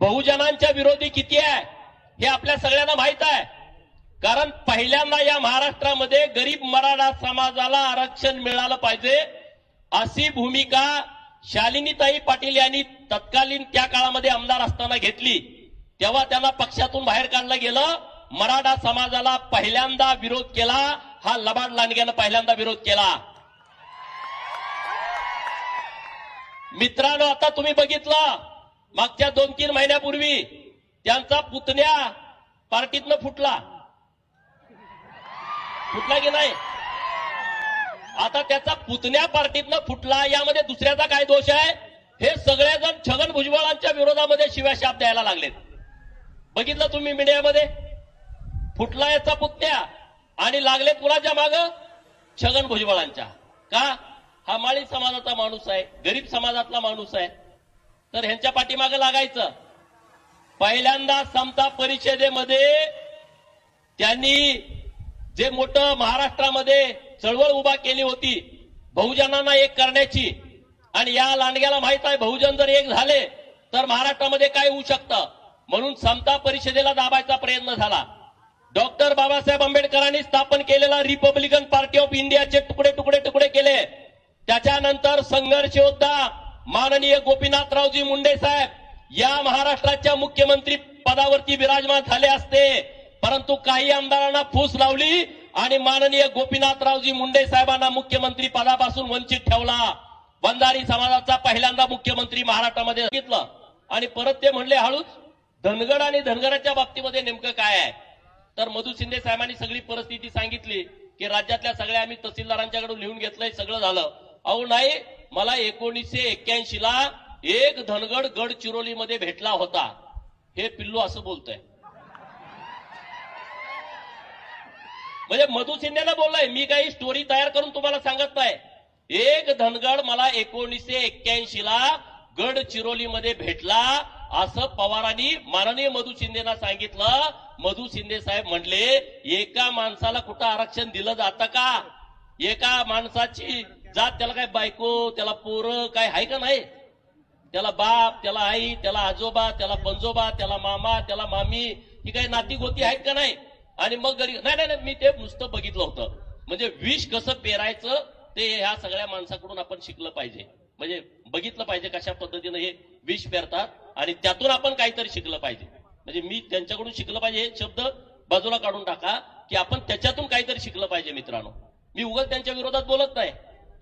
बहुजनांच्या विरोधी किती आहे हे आपल्या सगळ्यांना माहीत आहे. कारण पहिल्यांदा या महाराष्ट्रामध्ये गरीब मराठा समाजाला आरक्षण मिळालं पाहिजे अशी भूमिका शालिनीताई पाटील यांनी तत्कालीन त्या काळामध्ये आमदार असताना घेतली. तेव्हा त्यांना पक्षातून बाहेर काढलं गेलं. मराठा समाजाला पहिल्यांदा विरोध केला. हा लबाड लांडग्यानं पहिल्यांदा विरोध केला. मित्रांनो आता तुम्ही बघितलं. मागच्या दोन तीन महिन्यापूर्वी त्यांचा पुतण्या पार्टीतनं फुटला. फुटला की नाही? आता त्याचा पुतण्या पार्टीतनं फुटला. यामध्ये दुसऱ्याचा काय दोष आहे? हे सगळेजण छगन भुजबळांच्या विरोधामध्ये शिव्याशाप द्यायला लागलेत. बघितलं तुम्ही मीडियामध्ये? फुटला याचा पुतण्या आणि लागले कुणाच्या माग छगन भुजबळांच्या. का? हा माळी समाजाचा माणूस आहे गरीब समाजातला माणूस आहे. तर ह्यांच्या पाठीमागं लागायचं. पहिल्यांदा समता परिषदेमध्ये त्यांनी जे मोठं महाराष्ट्रामध्ये चळवळ उभा केली होती बहुजनांना एक करण्याची आणि या लांडग्याला माहीत आहे बहुजन जर एक झाले तर महाराष्ट्रामध्ये काय होऊ शकतं? म्हणून समता परिषदेला दाबायचा प्रयत्न झाला. डॉक्टर बाबासाहेब आंबेडकरांनी स्थापन केलेला रिपब्लिकन पार्टी ऑफ इंडियाचे तुकडे तुकडे तुकडे केले. त्याच्यानंतर संघर्ष योद्धा माननीय गोपीनाथरावजी मुंडे साहेब या महाराष्ट्राच्या मुख्यमंत्री पदावरती विराजमान झाले असते. परंतु काही आमदारांना फूस लावली आणि माननीय गोपीनाथरावजी मुंडे साहेबांना मुख्यमंत्री पदापासून वंचित ठेवला. बंधारी समाजाचा पहिल्यांदा मुख्यमंत्री महाराष्ट्रामध्ये सांगितलं. आणि परत ते म्हणले हळूच धनगड आणि धनगराच्या बाबतीमध्ये नेमकं काय आहे? तर मधु शिंदे साहेबांनी सगळी परिस्थिती सांगितली की राज्यातल्या सगळ्या आम्ही तहसीलदारांच्याकडून लिहून घेतलंय सगळं झालं. अहो नाही मला एकोणीसशे एक्क्याऐंशी ला एक धनगड गडचिरोलीमध्ये भेटला होता. हे पिल्लू असं बोलतोय. म्हणजे मधु शिंदेला बोललाय मी काही स्टोरी तयार करून तुम्हाला सांगत नाही. एक धनगड मला एकोणीसशे एक्क्याऐंशी ला गडचिरोलीमध्ये भेटला. असं पवारांनी माननीय मधु शिंदेना सांगितलं. मधु शिंदे साहेब म्हणले एका माणसाला कुठं आरक्षण दिलं जातं का? एका माणसाची जात त्याला काय बायको त्याला पोरं काय आहे का नाही? त्याला बाप त्याला आई त्याला आजोबा त्याला पंजोबा त्याला मामा त्याला मामी ही काही नाती गोती आहेत का नाही? आणि मग गरीब नाही नाही नाही, मी ते नुसतं बघितलं होतं. म्हणजे विष कसं पेरायचं ते ह्या सगळ्या माणसाकडून आपण शिकलं पाहिजे. म्हणजे बघितलं पाहिजे कशा पद्धतीनं हे विष पेरतात आणि त्यातून आपण काहीतरी शिकलं पाहिजे. म्हणजे मी त्यांच्याकडून शिकलं पाहिजे हे शब्द बाजूला काढून टाका की आपण त्याच्यातून काहीतरी शिकलं पाहिजे मित्रांनो. मी उगाच त्यांच्या विरोधात बोलत नाही.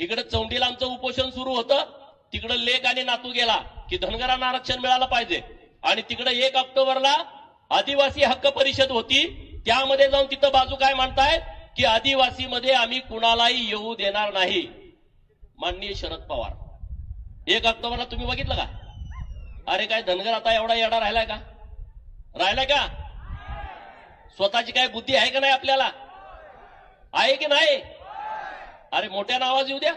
इकडे चौंडीला आमचं उपोषण सुरू होतं. तिकडं लेख आणि नातू गेला की धनगरांना आरक्षण मिळालं पाहिजे. आणि तिकडे एक ऑक्टोबरला आदिवासी हक्क परिषद होती. त्यामध्ये जाऊन तिथं बाजू काय मांडतायत? की आदिवासीमध्ये आम्ही कुणालाही येऊ देणार नाही. माननीय शरद पवार. एक ऑक्टोबरला तुम्ही बघितलं का? अरे काय धनगर आता एवढा येडा राहिलाय का? राहिलाय का? स्वतःची काय बुद्धी आहे का नाही आपल्याला? आहे की नाही? अरे मोठ्यानं आवाज येऊ द्या.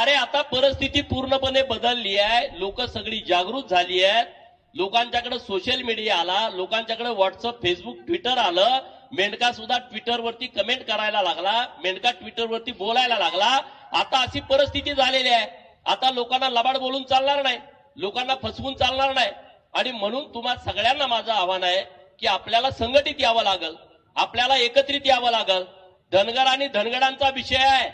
अरे आता परिस्थिती पूर्णपणे बदलली आहे. लोक सगळी जागृत झाली आहेत. लोकांच्याकडे सोशल मीडिया आला. लोकांच्याकडे व्हॉट्सअप फेसबुक ट्विटर आलं. मेंढका सुद्धा ट्विटरवरती कमेंट करायला लागला. मेंढका ट्विटरवरती बोलायला लागला. आता अशी परिस्थिती झालेली आहे. आता लोकांना लबाड बोलून चालणार नाही. लोकांना फसवून चालणार नाही. आणि म्हणून तुम्हा सगळ्यांना माझं आव्हान आहे की आपल्याला संघटित यावं लागल. आपल्याला एकत्रित यावं लागल. धनगर आणि धनगडांचा विषय आहे.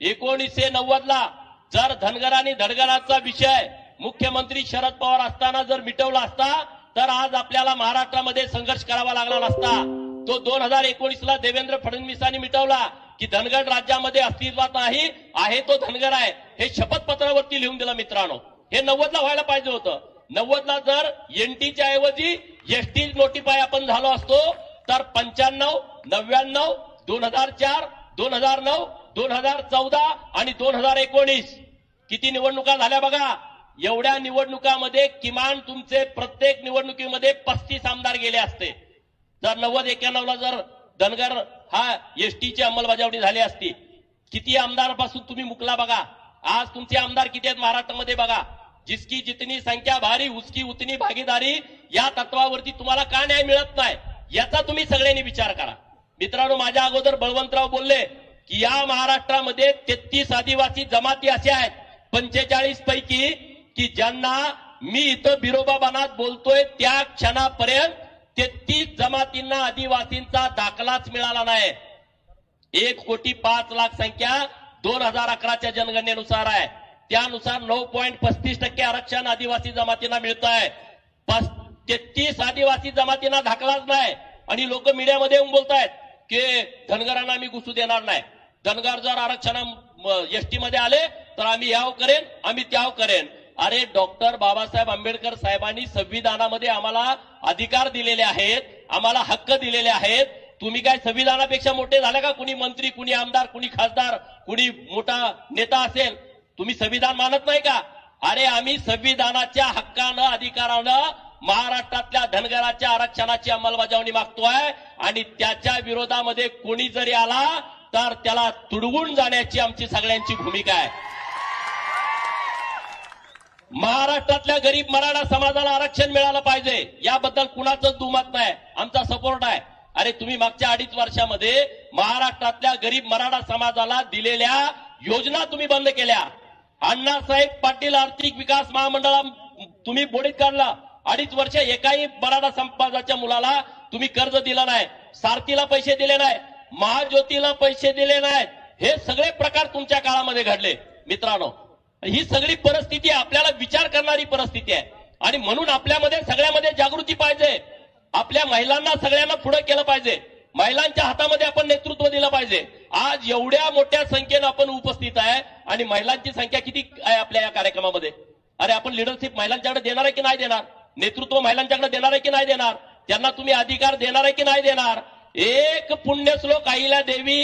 एकोणीसशे नव्वदला जर धनगर आणि धनगरांचा विषय मुख्यमंत्री शरद पवार असताना जर मिटवला असता तर आज आपल्याला महाराष्ट्रामध्ये संघर्ष करावा लागला नसता तो दोन हजार एकोणीसला देवेंद्र फडणवीसांनी मिटवला की धनगड राज्यामध्ये अस्तित्वात नाही आहे तो धनगर आहे. हे शपथपत्रावरती लिहून दिलं मित्रांनो. हे नव्वदला व्हायला पाहिजे होतं. नव्वदला जर एनटीच्या ऐवजी एसटी नोटिफाय आपण झालो असतो तर पंच्याण्णव नव्याण्णव दोन हजार चार दोन हजार नऊ दोन हजार चौदा आणि दोन हजार एकोणीस. किती निवडणुका झाल्या बघा. एवढ्या निवडणुकामध्ये किमान तुमचे प्रत्येक निवडणुकीमध्ये पस्तीस आमदार गेले असते. जर नव्वद एक्क्याण्णवला जर धनगर हा एसटीची अंमलबजावणी झाली असती किती आमदारापासून तुम्ही मुकला बघा? आज तुमचे आमदार किती आहेत महाराष्ट्रामध्ये बघा? जिसकी जितनी संख्या भारी उसकी उतनी भागीदारी या तत्वावरती तुम्हाला का न्याय मिळत नाही? याचा तुम्ही सगळ्यांनी विचार करा. मित्रांनो माझ्या अगोदर बळवंतराव बोलले की या महाराष्ट्रामध्ये तेहतीस आदिवासी जमाती अशा आहेत. पंचेचाळीस पैकी की ज्यांना मी इथं बिरोबाबानात बोलतोय त्या क्षणापर्यंत तेहतीस जमातींना आदिवासींचा दाखलाच मिळाला नाही. एक कोटी पाच लाख संख्या दोन हजार अकराच्या जनगणनेनुसार आहे. त्यानुसार नऊ पॉईंट पस्तीस टक्के आरक्षण आदिवासी जमातींना मिळत आहे. तेहतीस आदिवासी जमातींना दाखलाच नाही. आणि लोक मीडियामध्ये येऊन बोलतायत की धनगरांना आम्ही घुसू देणार नाही. धनगर जर आरक्षण एसटी मध्ये आले तर आम्ही याव करेन आम्ही त्याव करेन. अरे डॉक्टर बाबासाहेब आंबेडकर साहेबांनी संविधानामध्ये आम्हाला अधिकार दिलेले आहेत आम्हाला हक्क दिलेले आहेत. तुम्ही काय संविधानापेक्षा मोठे झाले का? कुणी मंत्री कुणी आमदार कुणी खासदार कुणी मोठा नेता असेल? तुम्ही संविधान मानत नाही का? अरे आम्ही संविधानाच्या हक्कानं अधिकारानं महाराष्ट्रातल्या धनगराच्या आरक्षणाची अंमलबजावणी मागतोय आणि त्याच्या विरोधामध्ये कोणी जरी आला तर त्याला तुडवून जाण्याची आमची सगळ्यांची भूमिका आहे. महाराष्ट्रातल्या गरीब मराठा समाजाला आरक्षण मिळालं पाहिजे. याबद्दल कुणाचं दुमत नाही. आमचा सपोर्ट आहे. अरे तुम्ही मागच्या अडीच वर्षामध्ये महाराष्ट्रातल्या गरीब मराठा समाजाला दिलेल्या योजना तुम्ही बंद केल्या. अण्णासाहेब पाटील आर्थिक विकास महामंडळा तुम्ही बोडीत काढला. अडीच वर्ष एकाही मराठा समाजाच्या मुलाला तुम्ही कर्ज दिलं नाही. सारथीला पैसे दिले नाही. महाज्योतीला पैसे दिले नाहीत. हे सगळे प्रकार तुमच्या काळामध्ये घडले. मित्रांनो ही सगळी परिस्थिती आपल्याला विचार करणारी परिस्थिती आहे. आणि म्हणून आपल्यामध्ये सगळ्यामध्ये जागृती पाहिजे. आपल्या महिलांना सगळ्यांना पुढे केलं पाहिजे. महिलांच्या हातामध्ये आपण नेतृत्व दिलं पाहिजे. आज एवढ्या मोठ्या संख्येनं आपण उपस्थित आहे आणि महिलांची संख्या किती आहे आपल्या या कार्यक्रमामध्ये? अरे आपण लिडरशिप महिलांच्याकडे देणार आहे की नाही देणार? नेतृत्व महिलांच्याकडे देणार आहे की नाही देणार? त्यांना तुम्ही अधिकार देणार आहे की नाही देणार? एक पुण्यश्लोक आईला देवी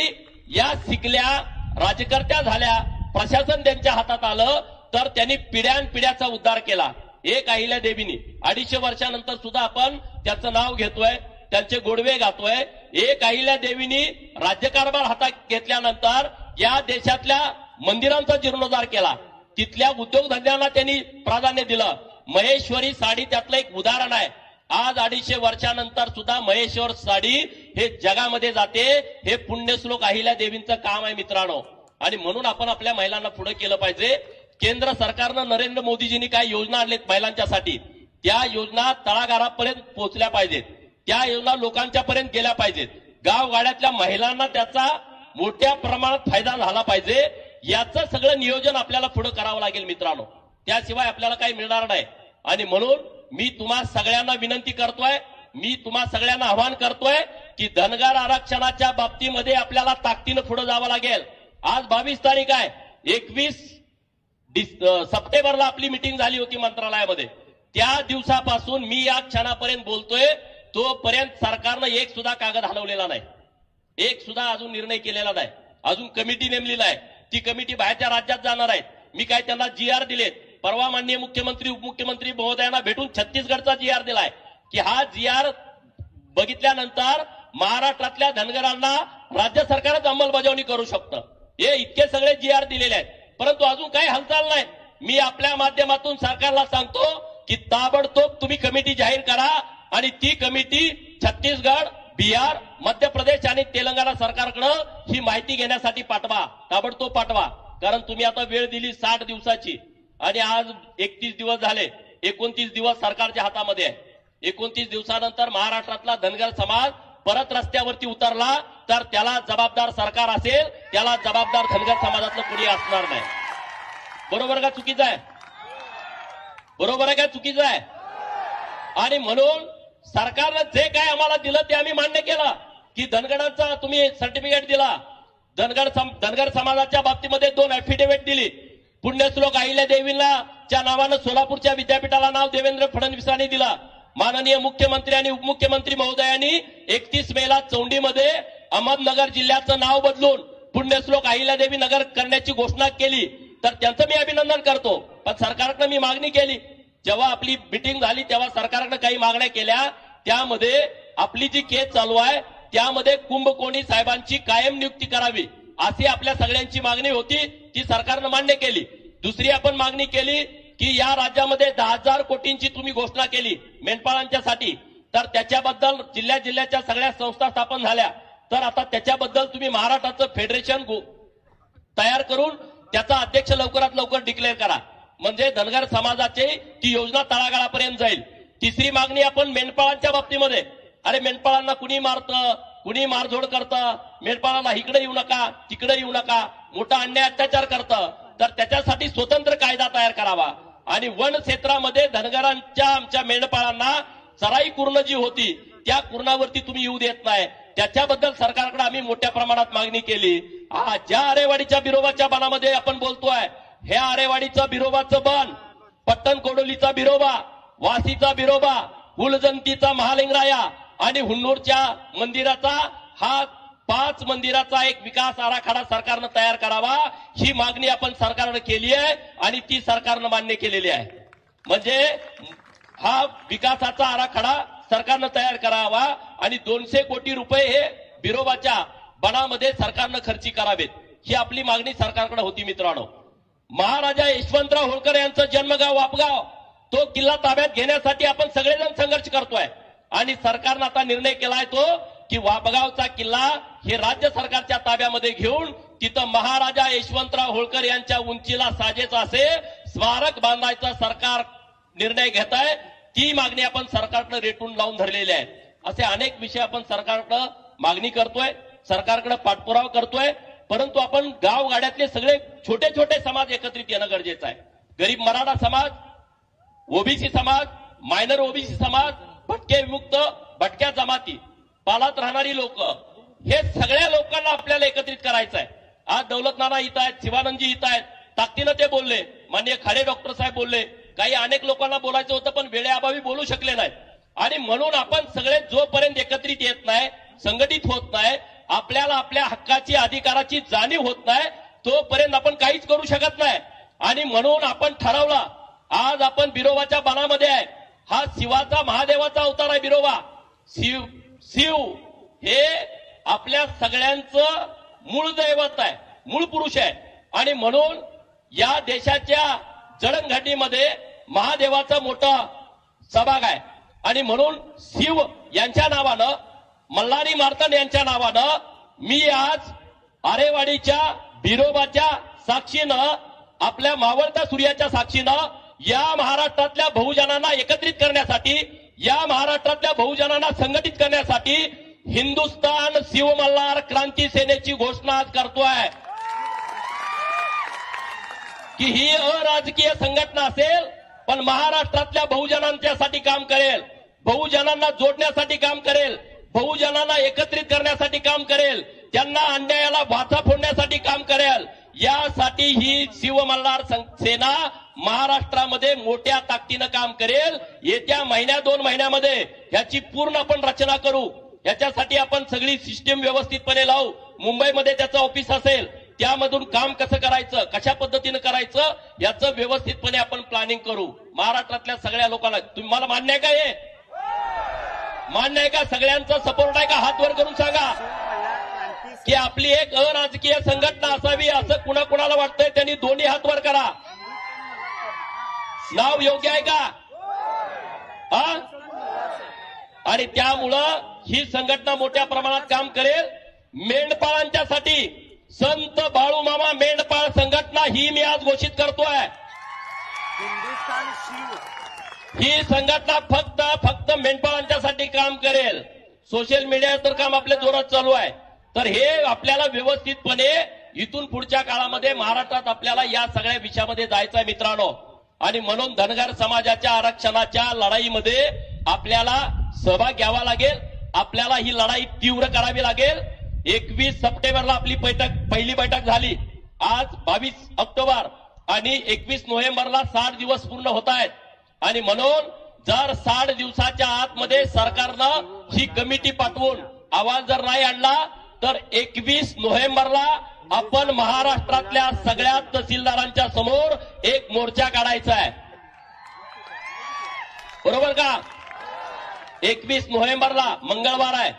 या शिकल्या राजकर्त्या झाल्या प्रशासन त्यांच्या हातात आलं तर त्यांनी पिढ्यान पिढ्याचा उद्धार केला. एक अहिल्या देवीनी. अडीचशे वर्षानंतर सुद्धा आपण त्याचं नाव घेतोय त्यांचे गोडवे गातोय. एक अहिल्या देवीनी राज्यकारभार हातात घेतल्यानंतर या देशातल्या मंदिरांचा जीर्णोद्धार केला. तिथल्या उद्योगधंद्यांना त्यांनी प्राधान्य दिलं. महेश्वरी साडी त्यातलं एक उदाहरण आहे. आज अडीचशे वर्षानंतर सुद्धा महेश्वर साडी हे जगामध्ये जाते. हे पुण्यश्लोक अहिल्या देवींचं काम आहे मित्रांनो. आणि म्हणून आपण आपल्या महिलांना पुढे केलं पाहिजे. केंद्र सरकारनं नरेंद्र मोदीजींनी काय योजना आणल्यात महिलांच्यासाठी? त्या योजना तळागारापर्यंत पोहोचल्या पाहिजेत. त्या योजना लोकांच्या पर्यंत गेल्या पाहिजेत. गावगाड्यातल्या महिलांना त्याचा मोठ्या प्रमाणात फायदा झाला पाहिजे. याचं सगळं नियोजन आपल्याला पुढे करावं लागेल मित्रांनो. त्याशिवाय आपल्याला काही मिळणार नाही. आणि म्हणून मी तुम्हा सगळ्यांना विनंती करतोय मी तुम्हा सगळ्यांना आवाहन करतोय की धनगर आरक्षणाच्या बाबतीमध्ये आपल्याला ताकदीनं पुढे जावं लागेल. आज बावीस तारीख आहे. एकवीस डिस- सप्टेंबरला आपली मिटिंग झाली होती मंत्रालयामध्ये. त्या दिवसापासून मी या क्षणापर्यंत बोलतोय तोपर्यंत सरकारनं एक सुद्धा कागद हलवलेला नाही. एक सुद्धा अजून निर्णय केलेला नाही. अजून कमिटी नेमलेला आहे ती कमिटी बाहेरच्या राज्यात जाणार आहे. मी काय त्यांना जी आर दिलेत? परवा माननीय मुख्यमंत्री उपमुख्यमंत्री महोदयांना भेटून छत्तीसगडचा जी आर दिलाय. की हा जी आर बघितल्यानंतर महाराष्ट्रातल्या धनगरांना राज्य सरकारच अंमलबजावणी करू शकतं. हे इतके सगळे जी आर दिलेले आहेत. परंतु अजून काही हालचाल नाही. मी आपल्या माध्यमातून सरकारला सांगतो की ताबडतोब तुम्ही कमिटी जाहीर करा आणि ती कमिटी छत्तीसगड बिहार मध्य प्रदेश आणि तेलंगणा सरकारकडं ही माहिती घेण्यासाठी पाठवा. ताबडतोब पाठवा. कारण तुम्ही आता वेळ दिली साठ दिवसाची आणि आज एकतीस दिवस झाले. एकोणतीस दिवस सरकारच्या हातामध्ये आहे. एकोणतीस दिवसानंतर महाराष्ट्रातला धनगर समाज परत रस्त्यावरती उतरला तर त्याला जबाबदार सरकार असेल त्याला जबाबदार धनगर समाजातलं कुणी असणार नाही. बरोबर का चुकीचं आहे? बरोबर आहे का चुकीचं आहे? आणि म्हणून सरकारनं जे काय आम्हाला दिलं ते आम्ही मान्य केलं. की धनगडांचा तुम्ही सर्टिफिकेट दिला. धनगर सम- धनगर समाजाच्या बाबतीमध्ये दोन अफिडेव्हिट दिली. पुण्यश्लोक अहिल्या देवीला च्या नावानं सोलापूरच्या विद्यापीठाला नाव देवेंद्र फडणवीसांनी दिला. माननीय मुख्यमंत्री आणि उपमुख्यमंत्री महोदयांनी एकतीस मेला चौंडीमध्ये अहमदनगर जिल्ह्याचं नाव बदलून पुण्यश्लोक अहिल्यादेवी नगर करण्याची घोषणा केली. तर त्यांचं मी अभिनंदन करतो. पण सरकारकडे मी मागणी केली. जेव्हा आपली मिटिंग झाली तेव्हा सरकारकडे काही मागण्या केल्या. त्यामध्ये आपली जी केस चालू आहे त्यामध्ये कुंभकोणी साहेबांची कायम नियुक्ती करावी अशी आपल्या सगळ्यांची मागणी होती. ती सरकारनं मान्य केली. दुसरी आपण मागणी केली की या राज्यामध्ये दहा हजार कोटींची तुम्ही घोषणा केली मेंढपाळांच्यासाठी तर त्याच्याबद्दल जिल्ह्या जिल्ह्याच्या सगळ्या संस्था स्थापन झाल्या. तर आता त्याच्याबद्दल तुम्ही महाराष्ट्राचं फेडरेशन तयार करून त्याचा अध्यक्ष लवकरात लवकर डिक्लेअर करा. म्हणजे धनगर समाजाची ती योजना तळागाळापर्यंत जाईल. तिसरी मागणी आपण मेंढपाळांच्या बाबतीमध्ये. अरे मेंढपाळांना कुणी मारतं? कुणी मारझोड करतं? मेंढपाळांना इकडे येऊ नका तिकडे येऊ नका. मोठा अन्याय अत्याचार करतं. तर त्याच्यासाठी स्वतंत्र कायदा तयार करावा. आणि वन क्षेत्रामध्ये धनगरांच्या आमच्या मेंढपाळांना चराई कुर्ण जी होती त्या कुर्णावरती तुम्ही येऊ देत नाही. त्याच्याबद्दल सरकारकडे आम्ही मोठ्या प्रमाणात मागणी केली. हा ज्या आरेवाडीच्या बिरोबाच्या बनामध्ये आपण बोलतोय हे आरेवाडीचं बिरोबाचं बन पट्टण कोडोलीचा बिरोबा वासीचा बिरोबा कुलजंतीचा महालिंगराया आणि हुन्नूरच्या मंदिराचा हा पाच मंदिराचा एक विकास आराखडा सरकारनं तयार करावा ही मागणी आपण सरकारनं केली आहे आणि ती सरकारनं मान्य केलेली आहे. म्हणजे हा विकासाचा आराखडा सरकारनं तयार करावा आणि दोनशे कोटी रुपये हे बिरोबाच्या बनामध्ये सरकारनं खर्ची करावेत. ही आपली मागणी सरकारकडे होती मित्रांनो. महाराजा यशवंतराव होळकर यांचं जन्मगाव वापगाव तो किल्ला ताब्यात घेण्यासाठी आपण सगळेजण संघर्ष करतोय. आणि सरकारनं आता निर्णय केलाय तो की वापगावचा किल्ला हे राज्य सरकारच्या ताब्यामध्ये घेऊन तिथं महाराजा यशवंतराव होळकर यांच्या उंचीला साजेच असे स्मारक बांधायचा सरकार निर्णय घेत आहे ती मागणी आपण सरकारकडे रेटून लावून धरलेली आहे. असे अनेक विषय आपण सरकारकडे मागणी करतोय सरकारकडे पाठपुरावा करतोय परंतु आपण गावगाड्यातले सगळे छोटे छोटे समाज एकत्रित येणं गरजेचं आहे. गरीब मराठा समाज ओबीसी समाज मायनर ओबीसी समाज भटके विमुक्त भटक्या जमाती पालात राहणारी लोक हे सगळ्या लोकांना आपल्याला एकत्रित करायचं आहे आज दौलत नाना इथं आहेत शिवानंदजी इथं आहेत. ताकदीनं ते बोलले. माननीय खाडे डॉक्टर साहेब बोलले. काही अनेक लोकांना बोलायचं होतं पण वेळेअभावी बोलू शकले नाहीत. आणि म्हणून आपण सगळे जोपर्यंत एकत्रित येत नाही संघटित होत नाही आपल्याला आपल्या हक्काची अधिकाराची जाणीव होत नाही तोपर्यंत आपण काहीच करू शकत नाही. आणि म्हणून आपण ठरवलं आज आपण बिरोबाच्या बनामध्ये आहे. हा शिवाचा महादेवाचा अवतार आहे बिरोबा. शिव शिव हे आपल्या सगळ्यांचं मूळ दैवत आहे मूळ पुरुष आहे. आणि म्हणून या देशाच्या जडणघडणीमध्ये महादेवाचा मोठा सहभाग आहे. आणि म्हणून शिव यांच्या नावानं मल्हारी मार्तंड यांच्या नावानं मी आज आरेवाडीच्या बिरोबाच्या साक्षीनं आपल्या मावळत्या सूर्याच्या साक्षीनं या महाराष्ट्रातल्या बहुजनांना एकत्रित करण्यासाठी या महाराष्ट्रातल्या बहुजनांना संघटित करण्यासाठी हिंदुस्तान शिवमल्हार क्रांती सेनेची घोषणा आज करतोय. की ही अराजकीय संघटना असेल पण महाराष्ट्रातल्या बहुजनांच्यासाठी काम करेल बहुजनांना जोडण्यासाठी काम करेल बहुजनांना एकत्रित करण्यासाठी काम करेल त्यांना अन्यायाला वाचा फोडण्यासाठी काम करेल. यासाठी ही शिवमल्हार सं- सेना महाराष्ट्रामध्ये मोठ्या ताकदीनं काम करेल. येत्या महिन्या दोन महिन्यामध्ये ह्याची पूर्ण आपण रचना करू. याच्यासाठी आपण सगळी सिस्टीम व्यवस्थितपणे लावू. मुंबईमध्ये त्याचं ऑफिस असेल त्यामधून काम कसं करायचं कशा पद्धतीनं करायचं याचं व्यवस्थितपणे आपण प्लॅनिंग करू. महाराष्ट्रातल्या सगळ्या लोकांना तुम्हाला मान्य आहे का हे? मान्य आहे का? सगळ्यांचा सपोर्ट आहे का? हात वर करून सांगा. की आपली एक अराजकीय संघटना असावी असं कुणा कुणाला वाटतंय त्यांनी दोन्ही हात वर करा. नाव योग्य आहे का? हा? आणि त्यामुळं ही संघटना मोठ्या प्रमाणात काम करेल. मेंढपाळांच्यासाठी संत बाळूमामा मेंढपाळ संघटना ही मी आज घोषित करतोय. ही संघटना फक्त फक्त मेंढपाळांच्यासाठी काम करेल. सोशल मीडियाचं काम आपल्या जोरात चालू आहे. तर हे आपल्याला व्यवस्थितपणे इथून पुढच्या काळामध्ये महाराष्ट्रात आपल्याला या सगळ्या विषयामध्ये जायचं आहे मित्रांनो. आणि म्हणून धनगर समाजाच्या आरक्षणाच्या लढाईमध्ये आपल्याला सहभाग घ्यावा लागेल. आपल्याला ही लढाई तीव्र करावी लागेल. एकवीस सप्टेंबरला आपली बैठक पहिली बैठक झाली. आज बावीस ऑक्टोबर आणि एकवीस नोव्हेंबरला साठ दिवस पूर्ण होत आहेत. आणि म्हणून जर साठ दिवसाच्या आतमध्ये सरकारनं ही कमिटी पाठवून अहवाल जर नाही आणला तर एकवीस नोव्हेंबरला आपण महाराष्ट्रातल्या सगळ्या तहसीलदारांच्या समोर एक मोर्चा काढायचा आहे. बरोबर का? एकवीस नोव्हेंबरला मंगळवार आहे.